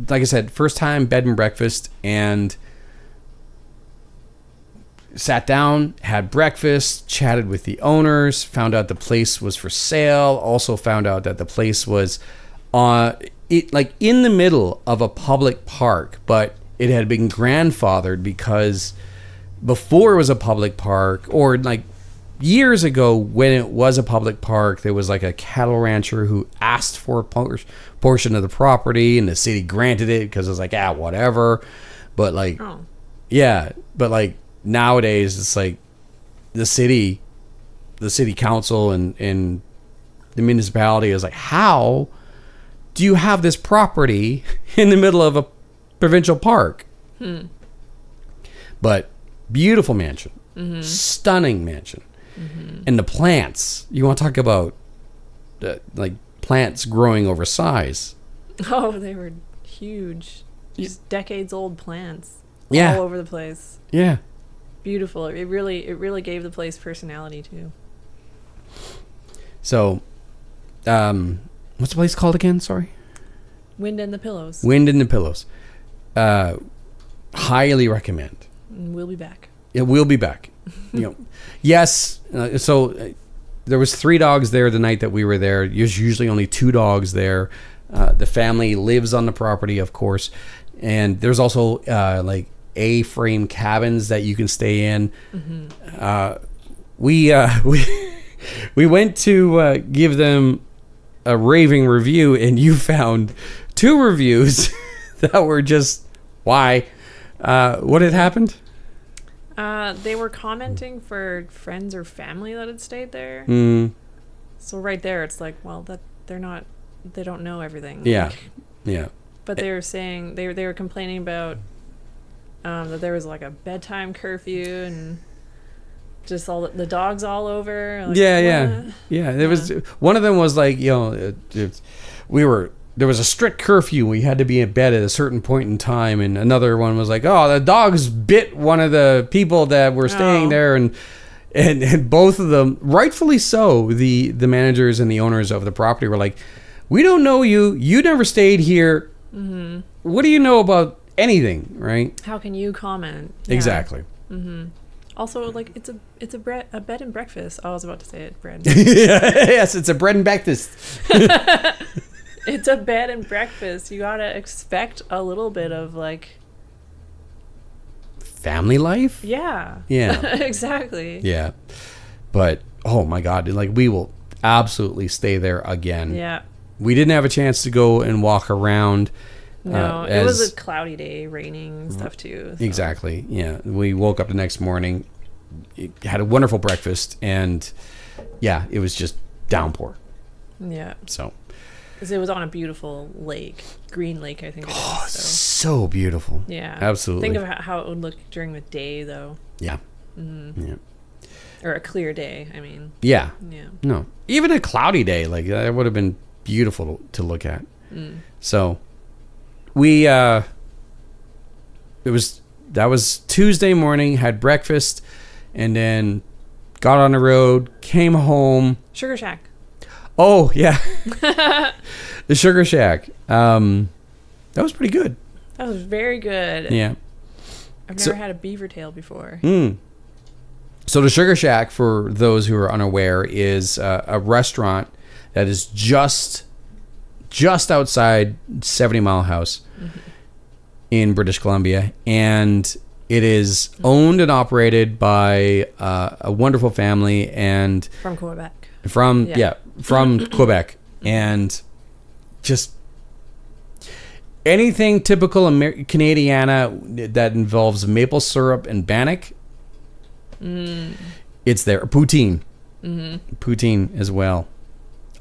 like I said, first time bed and breakfast, and sat down, had breakfast, chatted with the owners, found out the place was for sale. Also found out that the place was on it like in the middle of a public park, but it had been grandfathered because before it was a public park or like years ago when it was a public park there was like a cattle rancher who asked for a por- portion of the property and the city granted it because it was like ah whatever. But like Oh. yeah but like nowadays it's like the city the city council and and the municipality is like how do you have this property <laughs> in the middle of a provincial park? But beautiful mansion. Stunning mansion and the plants you want to talk about uh, like plants growing over size <laughs> Oh, they were huge. Just decades old plants. Yeah. All over the place. yeah Beautiful. It really it really gave the place personality too. so um what's the place called again sorry Wind and the pillows. wind in the pillows uh highly recommend we'll be back. Yeah, we'll be back <laughs> you know yes uh, so uh, there was three dogs there the night that we were there. There's usually only two dogs there. Uh, the family lives on the property of course and there's also uh, like a-frame cabins that you can stay in. Uh, we uh, <laughs> we we went to uh, give them a raving review and you <laughs> found two reviews <laughs> that were just why? Uh, what had happened Uh, they were commenting for friends or family that had stayed there. mm, So right there, it's like, well, that they're not, they don't know everything. Yeah. Like, yeah but they were saying they were they were complaining about um, that there was like a bedtime curfew and just all the, the dogs all over. Like, yeah, yeah, what? yeah. There was one of them was like you know, it, it, we were there was a strict curfew. We had to be in bed at a certain point in time, and another one was like, oh, the dogs bit one of the people that were staying Oh. there, and. And, and both of them, rightfully so, the the managers and the owners of the property were like, "We don't know you. You never stayed here. Mm-hmm. What do you know about anything, right?" How can you comment? Yeah. Exactly. Also, like it's a it's a bread a bed and breakfast. I was about to say it bread. <laughs> yes, it's a bread and breakfast. <laughs> it's a bed and breakfast. You gotta expect a little bit of like Family life. yeah Yeah. <laughs> exactly Yeah. But oh my god, like we will absolutely stay there again. yeah We didn't have a chance to go and walk around. no uh, it was a cloudy day raining stuff too so. Exactly. Yeah. We woke up the next morning, had a wonderful breakfast, and yeah, it was just downpour. Yeah. So, Because it was on a beautiful lake, Green Lake, I think it is. oh, so. so beautiful. Yeah. Absolutely. Think of how it would look during the day, though. Yeah. Mm-hmm. Yeah. Or a clear day, I mean. Yeah. Yeah. No. Even a cloudy day, like that would have been beautiful to, to look at. Mm. So we uh it was that was Tuesday morning, had breakfast and then got on the road, came home. Sugar Shack. Oh, yeah. <laughs> the Sugar Shack. Um that was pretty good. That was very good. Yeah. I've So- never had a beaver tail before. Mm. So the Sugar Shack, for those who are unaware, is uh, a restaurant that is just just outside Seventy Mile House in British Columbia, and it is owned and operated by uh, a wonderful family and From Quebec. From yeah, Yeah. from <clears throat> Quebec, and just anything typical Amer- Canadiana that involves maple syrup and bannock. Mm. It's there. Poutine, mm-hmm. poutine as well.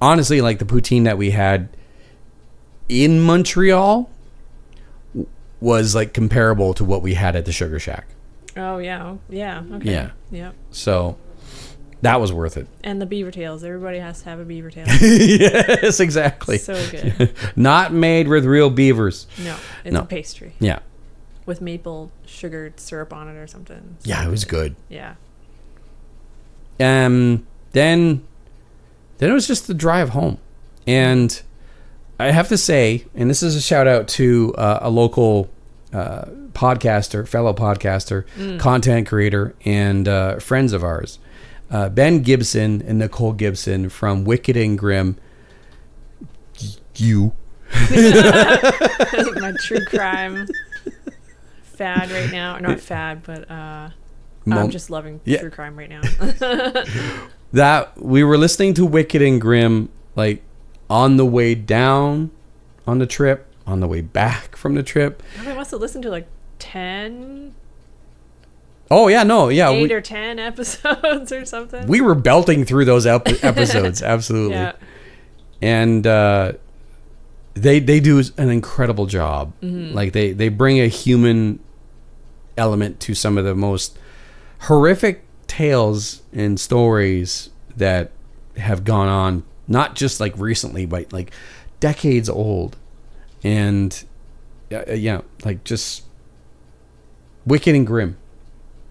Honestly, like the poutine that we had in Montreal was like comparable to what we had at the Sugar Shack. Oh, yeah. Yeah. Okay. Yeah. Yep. So that was worth it. And the beaver tails. Everybody has to have a beaver tail. <laughs> yes, exactly. so good. <laughs> Not made with real beavers. No, it's No. a pastry Yeah. with maple sugared syrup on it or something. So Yeah, it was good. Yeah. Um then then it was just the drive home. And I have to say, and this is a shout out to uh, a local uh, podcaster, fellow podcaster, content creator, and uh, friends of ours, uh, Ben Gibson and Nicole Gibson from Wicked and Grim. You. <laughs> My true crime fad right now. Or not fad, but uh, Mom- I'm just loving Yeah. true crime right now. <laughs> that we were listening to Wicked and Grim like on the way down on the trip, on the way back from the trip. I must have listened to like 10, Oh yeah, no, yeah, 8 we, or 10 <laughs> episodes or something. we were belting through those ep- <laughs> episodes, absolutely. yeah. And uh, they they do an incredible job. Mm-hmm. Like they they bring a human element to some of the most horrific tales and stories that have gone on not just like recently but like decades old and uh, yeah like just wicked and grim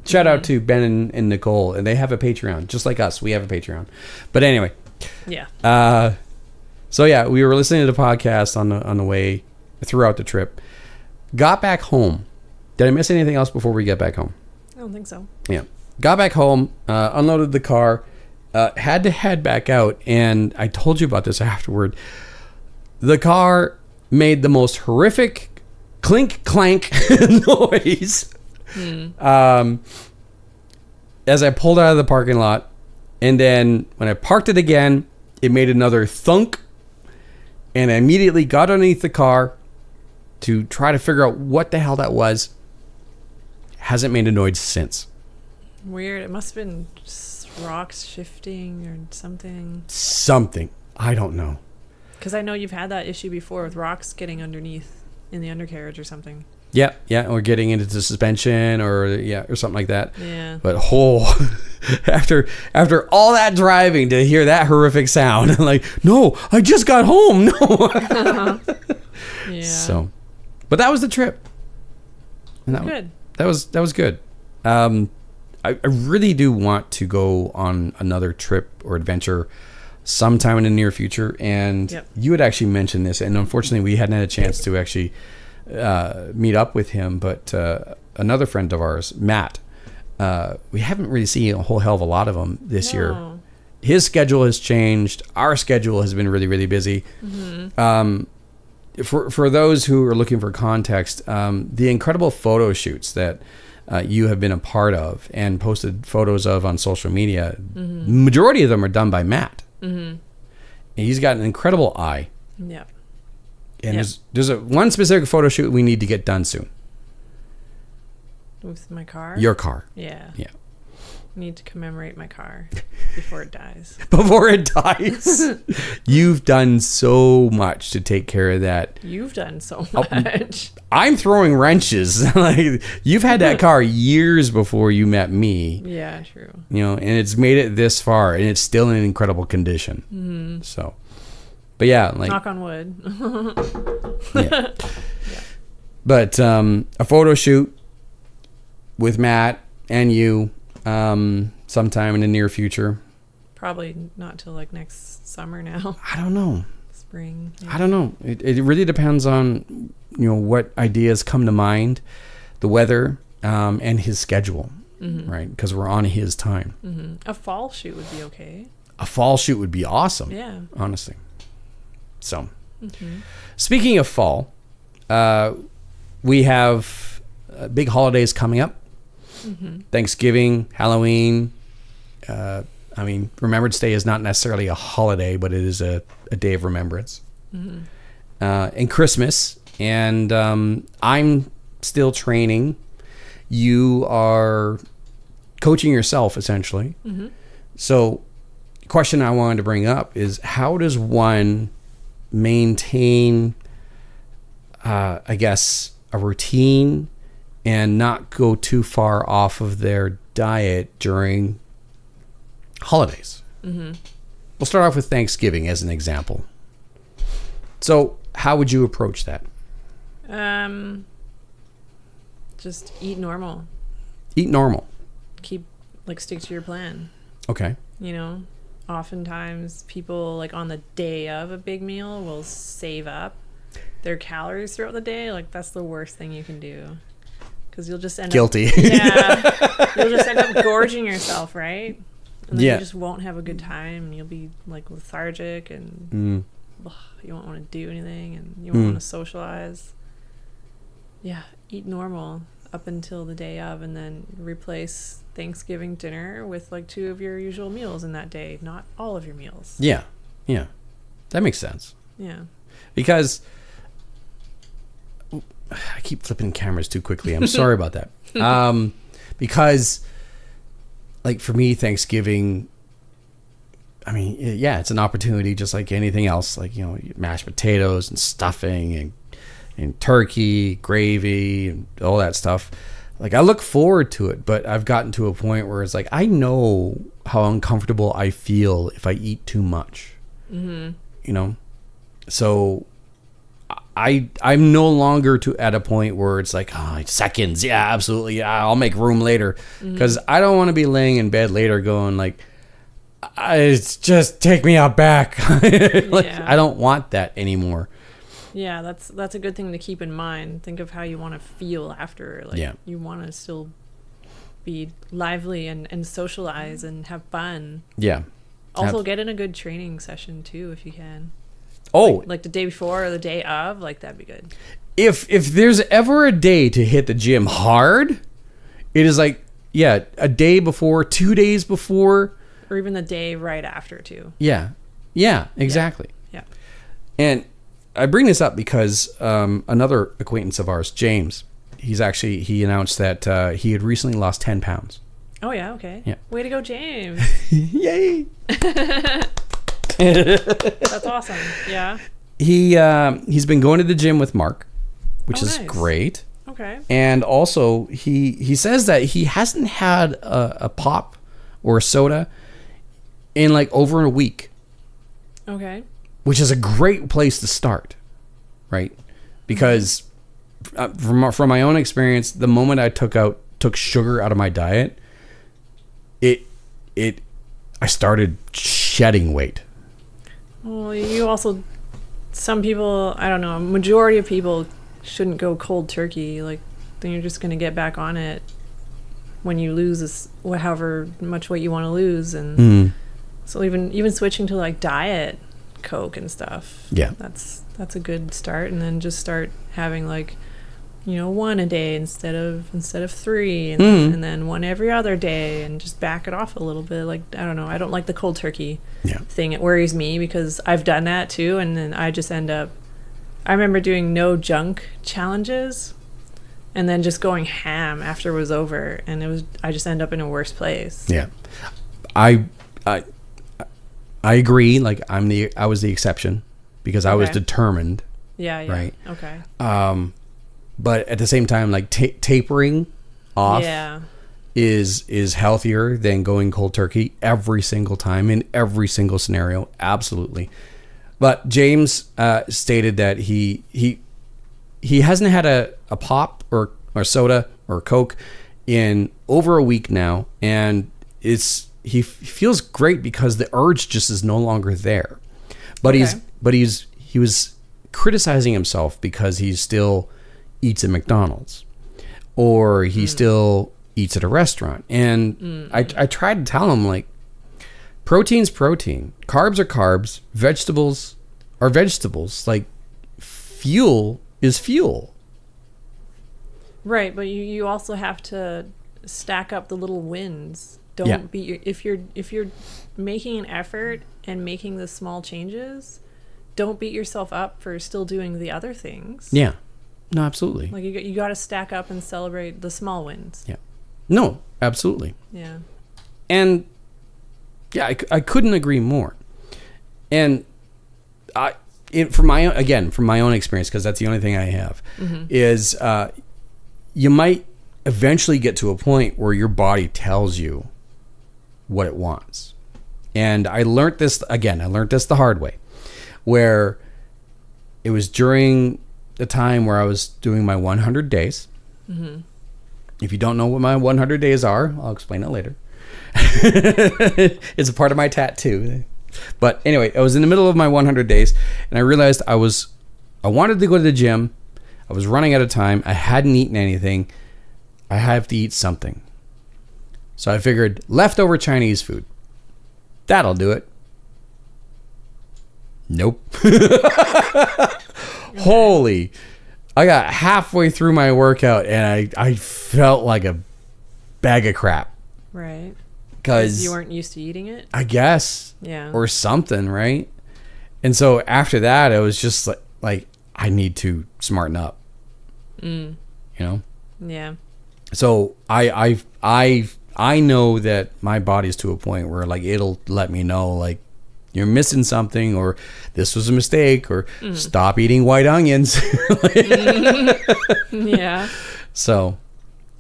shout out to ben and, and nicole and they have a patreon just like us we have a patreon but anyway Yeah. uh, so yeah, we were listening to the podcast on the on the way throughout the trip. Got back home. Did I miss anything else before we get back home? I don't think so. Yeah. Got back home, uh, unloaded the car, uh, had to head back out, and I told you about this afterward. The car made the most horrific clink clank <laughs> noise. Um, as I pulled out of the parking lot, and then when I parked it again, it made another thunk, and I immediately got underneath the car to try to figure out what the hell that was. Hasn't made a noise since. Weird. It must have been rocks shifting or something. Something. I don't know. Because I know you've had that issue before with rocks getting underneath in the undercarriage or something. Yeah, yeah, or getting into the suspension or yeah, or something like that. Yeah. But oh, <laughs> after after all that driving to hear that horrific sound, I'm <laughs> like, no, I just got home. <laughs> No. Yeah. So, but that was the trip. And that, Good. that was that was good. Um, I, I really do want to go on another trip or adventure sometime in the near future. And Yep. you had actually mentioned this, and unfortunately, we hadn't had a chance to actually uh, meet up with him. But uh, another friend of ours, Matt, uh, we haven't really seen a whole hell of a lot of him this year his schedule has changed. Our schedule has been really, really busy. Um, for for those who are looking for context, um, the incredible photo shoots that uh, you have been a part of and posted photos of on social media, majority of them are done by Matt. Mm-hmm. He's got an incredible eye, Yeah. And Yeah. there's there's a one specific photo shoot we need to get done soon. With my car? Your car, Yeah. yeah. Need to commemorate my car. <laughs> before it dies. before it dies. <laughs> You've done so much to take care of that. You've done so Oh, much. I'm throwing wrenches. <laughs> like you've had that car years before you met me. Yeah, true. you know, and it's made it this far, and it's still in incredible condition. Mm-hmm. So, but yeah, like, Knock on wood. <laughs> yeah. but um, a photo shoot with Matt and you um, sometime in the near future. Probably not till like next summer now. I don't know. Spring. I don't know. It, it really depends on you know what ideas come to mind, the weather, um, and his schedule, right? Because we're on his time. hmm A fall shoot would be okay. A fall shoot would be awesome. Yeah. honestly. So, speaking of fall, uh, we have uh, big holidays coming up Thanksgiving, Halloween. Uh, I mean, Remembrance Day is not necessarily a holiday, but it is a, a day of remembrance. Uh, and Christmas. And um, I'm still training. You are coaching yourself, essentially. So, question I wanted to bring up is how does one maintain, uh, I guess, a routine and not go too far off of their diet during holidays? We'll start off with Thanksgiving as an example. So, how would you approach that? Um, just eat normal. Eat normal. Keep like stick to your plan. Okay. You know, oftentimes people like on the day of a big meal will save up their calories throughout the day. Like that's the worst thing you can do because you'll just end Guilty. up <laughs> yeah you'll just end up <laughs> gorging yourself, right? And then Yeah. you just won't have a good time. You'll be like lethargic and Mm, ugh, you won't want to do anything and you won't Mm. want to socialize. Yeah, eat normal up until the day of, and then replace Thanksgiving dinner with like two of your usual meals in that day, not all of your meals. yeah. Yeah. That makes sense. Yeah. because I keep flipping cameras too quickly. I'm sorry about that. <laughs> Um, because, like for me, Thanksgiving. I mean, yeah, it's an opportunity just like anything else. Like you know, mashed potatoes and stuffing and and turkey, gravy, and all that stuff. Like I look forward to it, but I've gotten to a point where it's like I know how uncomfortable I feel if I eat too much. Mm-hmm. You know, so I I'm no longer to at a point where it's like oh seconds. Yeah absolutely. Yeah I'll make room later. Because I don't want to be laying in bed later going like I, it's just take me out back. <laughs> Like Yeah. I don't want that anymore Yeah, that's that's a good thing to keep in mind. Think of how you want to feel after. Like Yeah. you want to still be lively and, and socialize and have fun. yeah Also Ab- get in a good training session too if you can. oh Like the day before or the day of, like that'd be good. if if there's ever a day to hit the gym hard it is like yeah a day before two days before Or even the day right after too. yeah yeah exactly Yeah. And I bring this up because um, another acquaintance of ours, James, he's actually he announced that uh, he had recently lost ten pounds. Oh yeah, okay. Yeah. Way to go, James. <laughs> Yay! <laughs> That's awesome. Yeah. He um, he's been going to the gym with Mark, which Oh, is nice. great. Okay. And also he he says that he hasn't had a, a pop or a soda in like over a week, Okay. Which is a great place to start, right? Because uh, from from my own experience, the moment I took out took sugar out of my diet, it it I started shedding weight. Well, you also some people, I don't know, majority of people shouldn't go cold turkey. Like then you're just gonna get back on it when you lose this, however much weight you want to lose, and Mm. so even even switching to like diet coke and stuff. Yeah. that's that's a good start, and then just start having like you know one a day instead of instead of three, and, Mhm. and then one every other day, and just back it off a little bit. Like I don't know, I don't like the cold turkey Yeah. thing. It worries me because I've done that too, and then I just end up. I remember doing no junk challenges, and then just going ham after it was over, and it was I just end up in a worse place. Yeah. I I I agree. Like I'm the I was the exception because I was determined. Yeah, yeah. Right. Okay. Um, but at the same time, like ta- tapering off Yeah. is is healthier than going cold turkey every single time in every single scenario. Absolutely. But James uh, stated that he he he hasn't had a, a pop or or soda or coke in over a week now, and it's he f- feels great because the urge just is no longer there. But he's but he's he was criticizing himself because he still eats at McDonald's or he hmm. still eats at a restaurant. And I, hmm. I tried to tell him like protein's protein, carbs are carbs, vegetables are vegetables. Like fuel is fuel. Right, but you, you also have to stack up the little wins. Don't Yeah. be if you're if you're making an effort and making the small changes, don't beat yourself up for still doing the other things. Yeah. No, absolutely. Like you got- you got to stack up and celebrate the small wins. yeah. No, absolutely. Yeah. And yeah, i, I couldn't agree more. And I, it, from my own, again, from my own experience, because that's the only thing I have, is uh, you might eventually get to a point where your body tells you what it wants. And I learned this again. I learned this the hard way, where it was during the time where I was doing my 100 days. Mm-hmm. If you don't know what my 100 days are, I'll explain it later. <laughs> it's a part of my tattoo. But anyway, I was in the middle of my 100 days and I realized I was I wanted to go to the gym. I was running out of time. I hadn't eaten anything. I have to eat something. So I figured leftover Chinese food. That'll do it. Nope. <laughs> Holy. I got halfway through my workout and I, I felt like a bag of crap. Right. Because You weren't used to eating it. I guess Yeah. or something, right? And so after that, I was just like, like I need to smarten up, Mm. you know. Yeah. So I I I I know that my body's to a point where like it'll let me know like you're missing something or this was a mistake or Mm. stop eating white onions. <laughs> <laughs> Yeah. so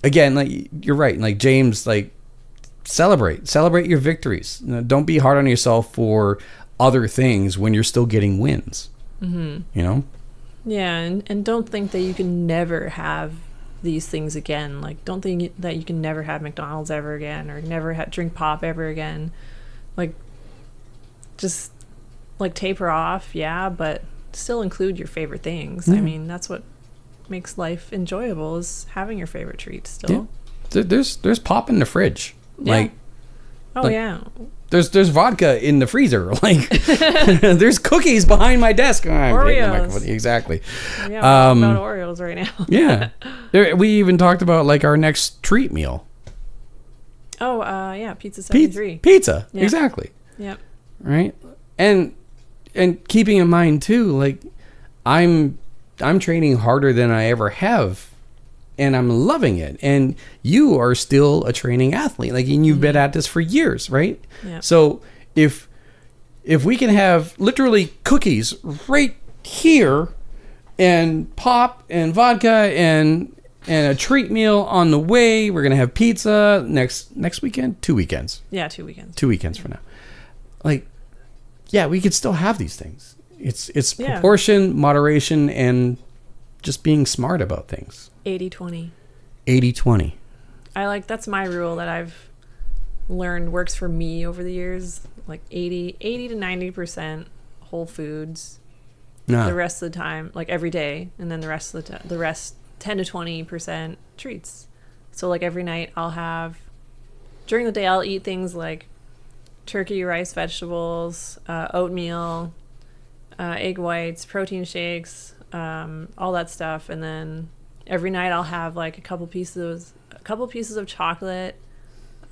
again, like you're right. Like James, like celebrate celebrate your victories. You know, Don't be hard on yourself for other things when you're still getting wins. Mm-hmm. You know. Yeah, and, and don't think that you can never have these things again. Like, don't think that you can never have McDonald's ever again or never ha- drink pop ever again. Like, just like taper off, yeah, but still include your favorite things. I mm-hmm. mean, that's what makes life enjoyable is having your favorite treats still. Yeah. There's there's pop in the fridge. Yeah. Like Oh Like- yeah, there's there's vodka in the freezer. <laughs> Like <laughs> there's cookies behind my desk. Oh, I'm hitting the Oreos. Exactly. yeah. Um, about Oreos right now. <laughs> Yeah. there, we even talked about like our next treat meal. oh uh, yeah, pizza seventy Pizza. Pizza. Yeah. Exactly. Yep. right and and keeping in mind too like i'm i'm training harder than i ever have and i'm loving it and you are still a training athlete like and you've been mm-hmm. at this for years right Yeah. so if if we can have literally cookies right here and pop and vodka and and a treat meal on the way we're gonna have pizza next next weekend two weekends Yeah, two weekends. two weekends for now. Like, yeah, we could still have these things. It's it's Yeah. proportion, moderation, and just being smart about things. 80 20. 80-20. I like that's my rule that I've learned works for me over the years. Like 80, 80 to 90% whole foods. No. The rest of the time, like every day, and then the rest of the t- the rest 10 to 20% treats. So like every night I'll have during the day I'll eat things like turkey, rice, vegetables, uh, oatmeal, uh, egg whites, protein shakes, um, all that stuff, and then every night I'll have like a couple pieces, a couple pieces of chocolate.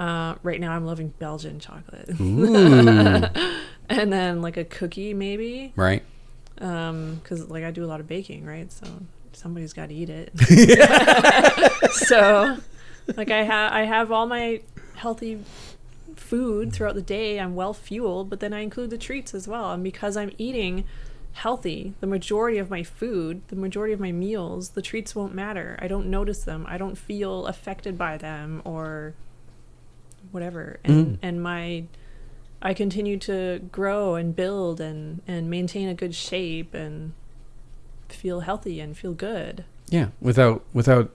Uh, right now I'm loving Belgian chocolate, <laughs> and then like a cookie maybe, right. um, because like I do a lot of baking, right? So somebody's got to eat it. <laughs> so, like I have, I have all my healthy food throughout the day. I'm well fueled, but then I include the treats as well. And because I'm eating healthy, the majority of my food, the majority of my meals, the treats won't matter. I don't notice them. I don't feel affected by them or whatever. And Mm. and my I continue to grow and build and and maintain a good shape and feel healthy and feel good. Yeah, without without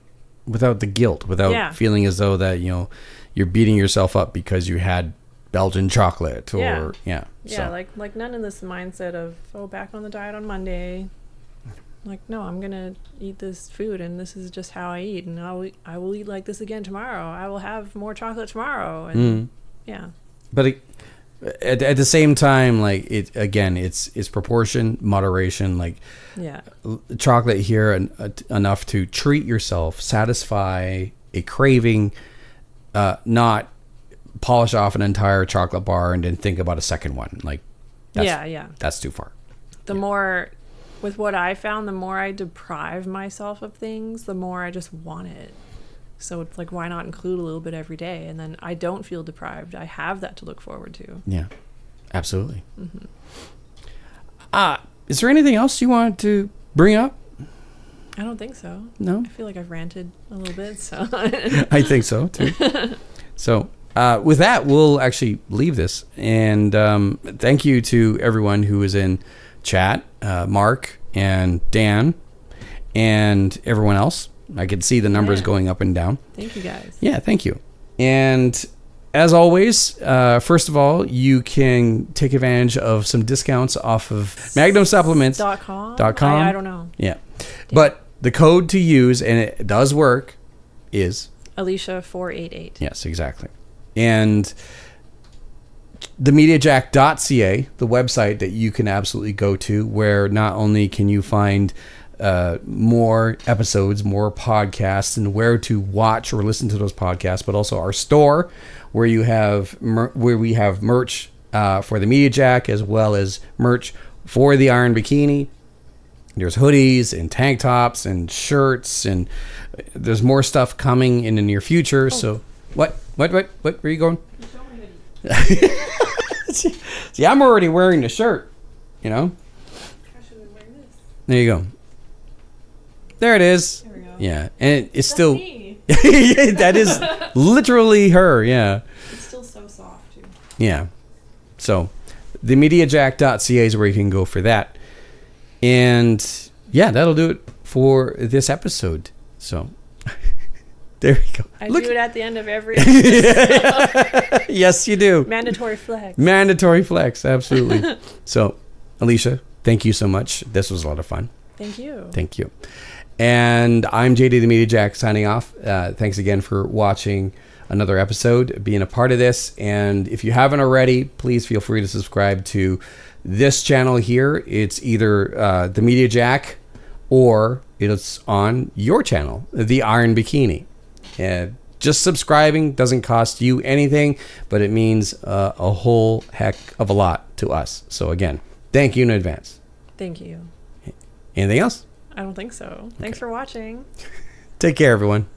without the guilt, without Yeah. feeling as though that you know you're beating yourself up because you had Belgian chocolate or yeah, Yeah. Yeah, so, like like none of this mindset of oh back on the diet on Monday. Like no, I'm gonna eat this food and this is just how I eat and I'll eat, I will eat like this again tomorrow. I will have more chocolate tomorrow and Mm. yeah, but it, at, at the same time, like it again, it's it's proportion, moderation. Like yeah, chocolate here en- uh, enough to treat yourself, satisfy a craving, uh, not polish off an entire chocolate bar and then think about a second one. Like that's, yeah, yeah. that's too far. The more with what I found, the more I deprive myself of things, the more I just want it. So it's like why not include a little bit every day and then I don't feel deprived. I have that to look forward to. Yeah, absolutely. Uh, is there anything else you wanted to bring up? I don't think so. No, I feel like I've ranted a little bit, so <laughs> I think so too. <laughs> so, uh, with that, we'll actually leave this. And um, thank you to everyone who was in chat uh, Mark and Dan and everyone else. I could see the numbers Yeah. going up and down. thank you guys. Yeah, thank you. And as always, uh, first of all, you can take advantage of some discounts off of Magnum supplements. Dot com. I, I don't know. Yeah. But the code to use, and it does work, is Alicia four eight eight. yes, exactly. And themediajack.ca, the website that you can absolutely go to, where not only can you find uh, more episodes, more podcasts, and where to watch or listen to those podcasts, but also our store, where you have mer- where we have merch uh, for the Media Jack as well as merch for the Iron Bikini. There's hoodies and tank tops and shirts, and there's more stuff coming in the near future. So, what, what, what, what? Where are you going? <laughs> See, I'm already wearing the shirt. You know. There you go. There it is. There we go. Yeah, and it, it's still me. <laughs> that is <laughs> literally her. Yeah, It's still so soft too. yeah. So, themediajack.ca is where you can go for that. And yeah, that'll do it for this episode. So, there we go. I Look, do it at the end of every <laughs> yes, you do. mandatory flex. Mandatory flex, absolutely. <laughs> so, Alicia, thank you so much. This was a lot of fun. Thank you. Thank you. And I'm JD the Media Jack signing off. Uh, thanks again for watching another episode, being a part of this. And if you haven't already, please feel free to subscribe to this channel here. It's either uh, the Media Jack or it's on your channel, the Iron Bikini. And just subscribing doesn't cost you anything, but it means uh, a whole heck of a lot to us. So again, thank you in advance. Thank you. Anything else? I don't think so. Thanks for watching. <laughs> Take care, everyone.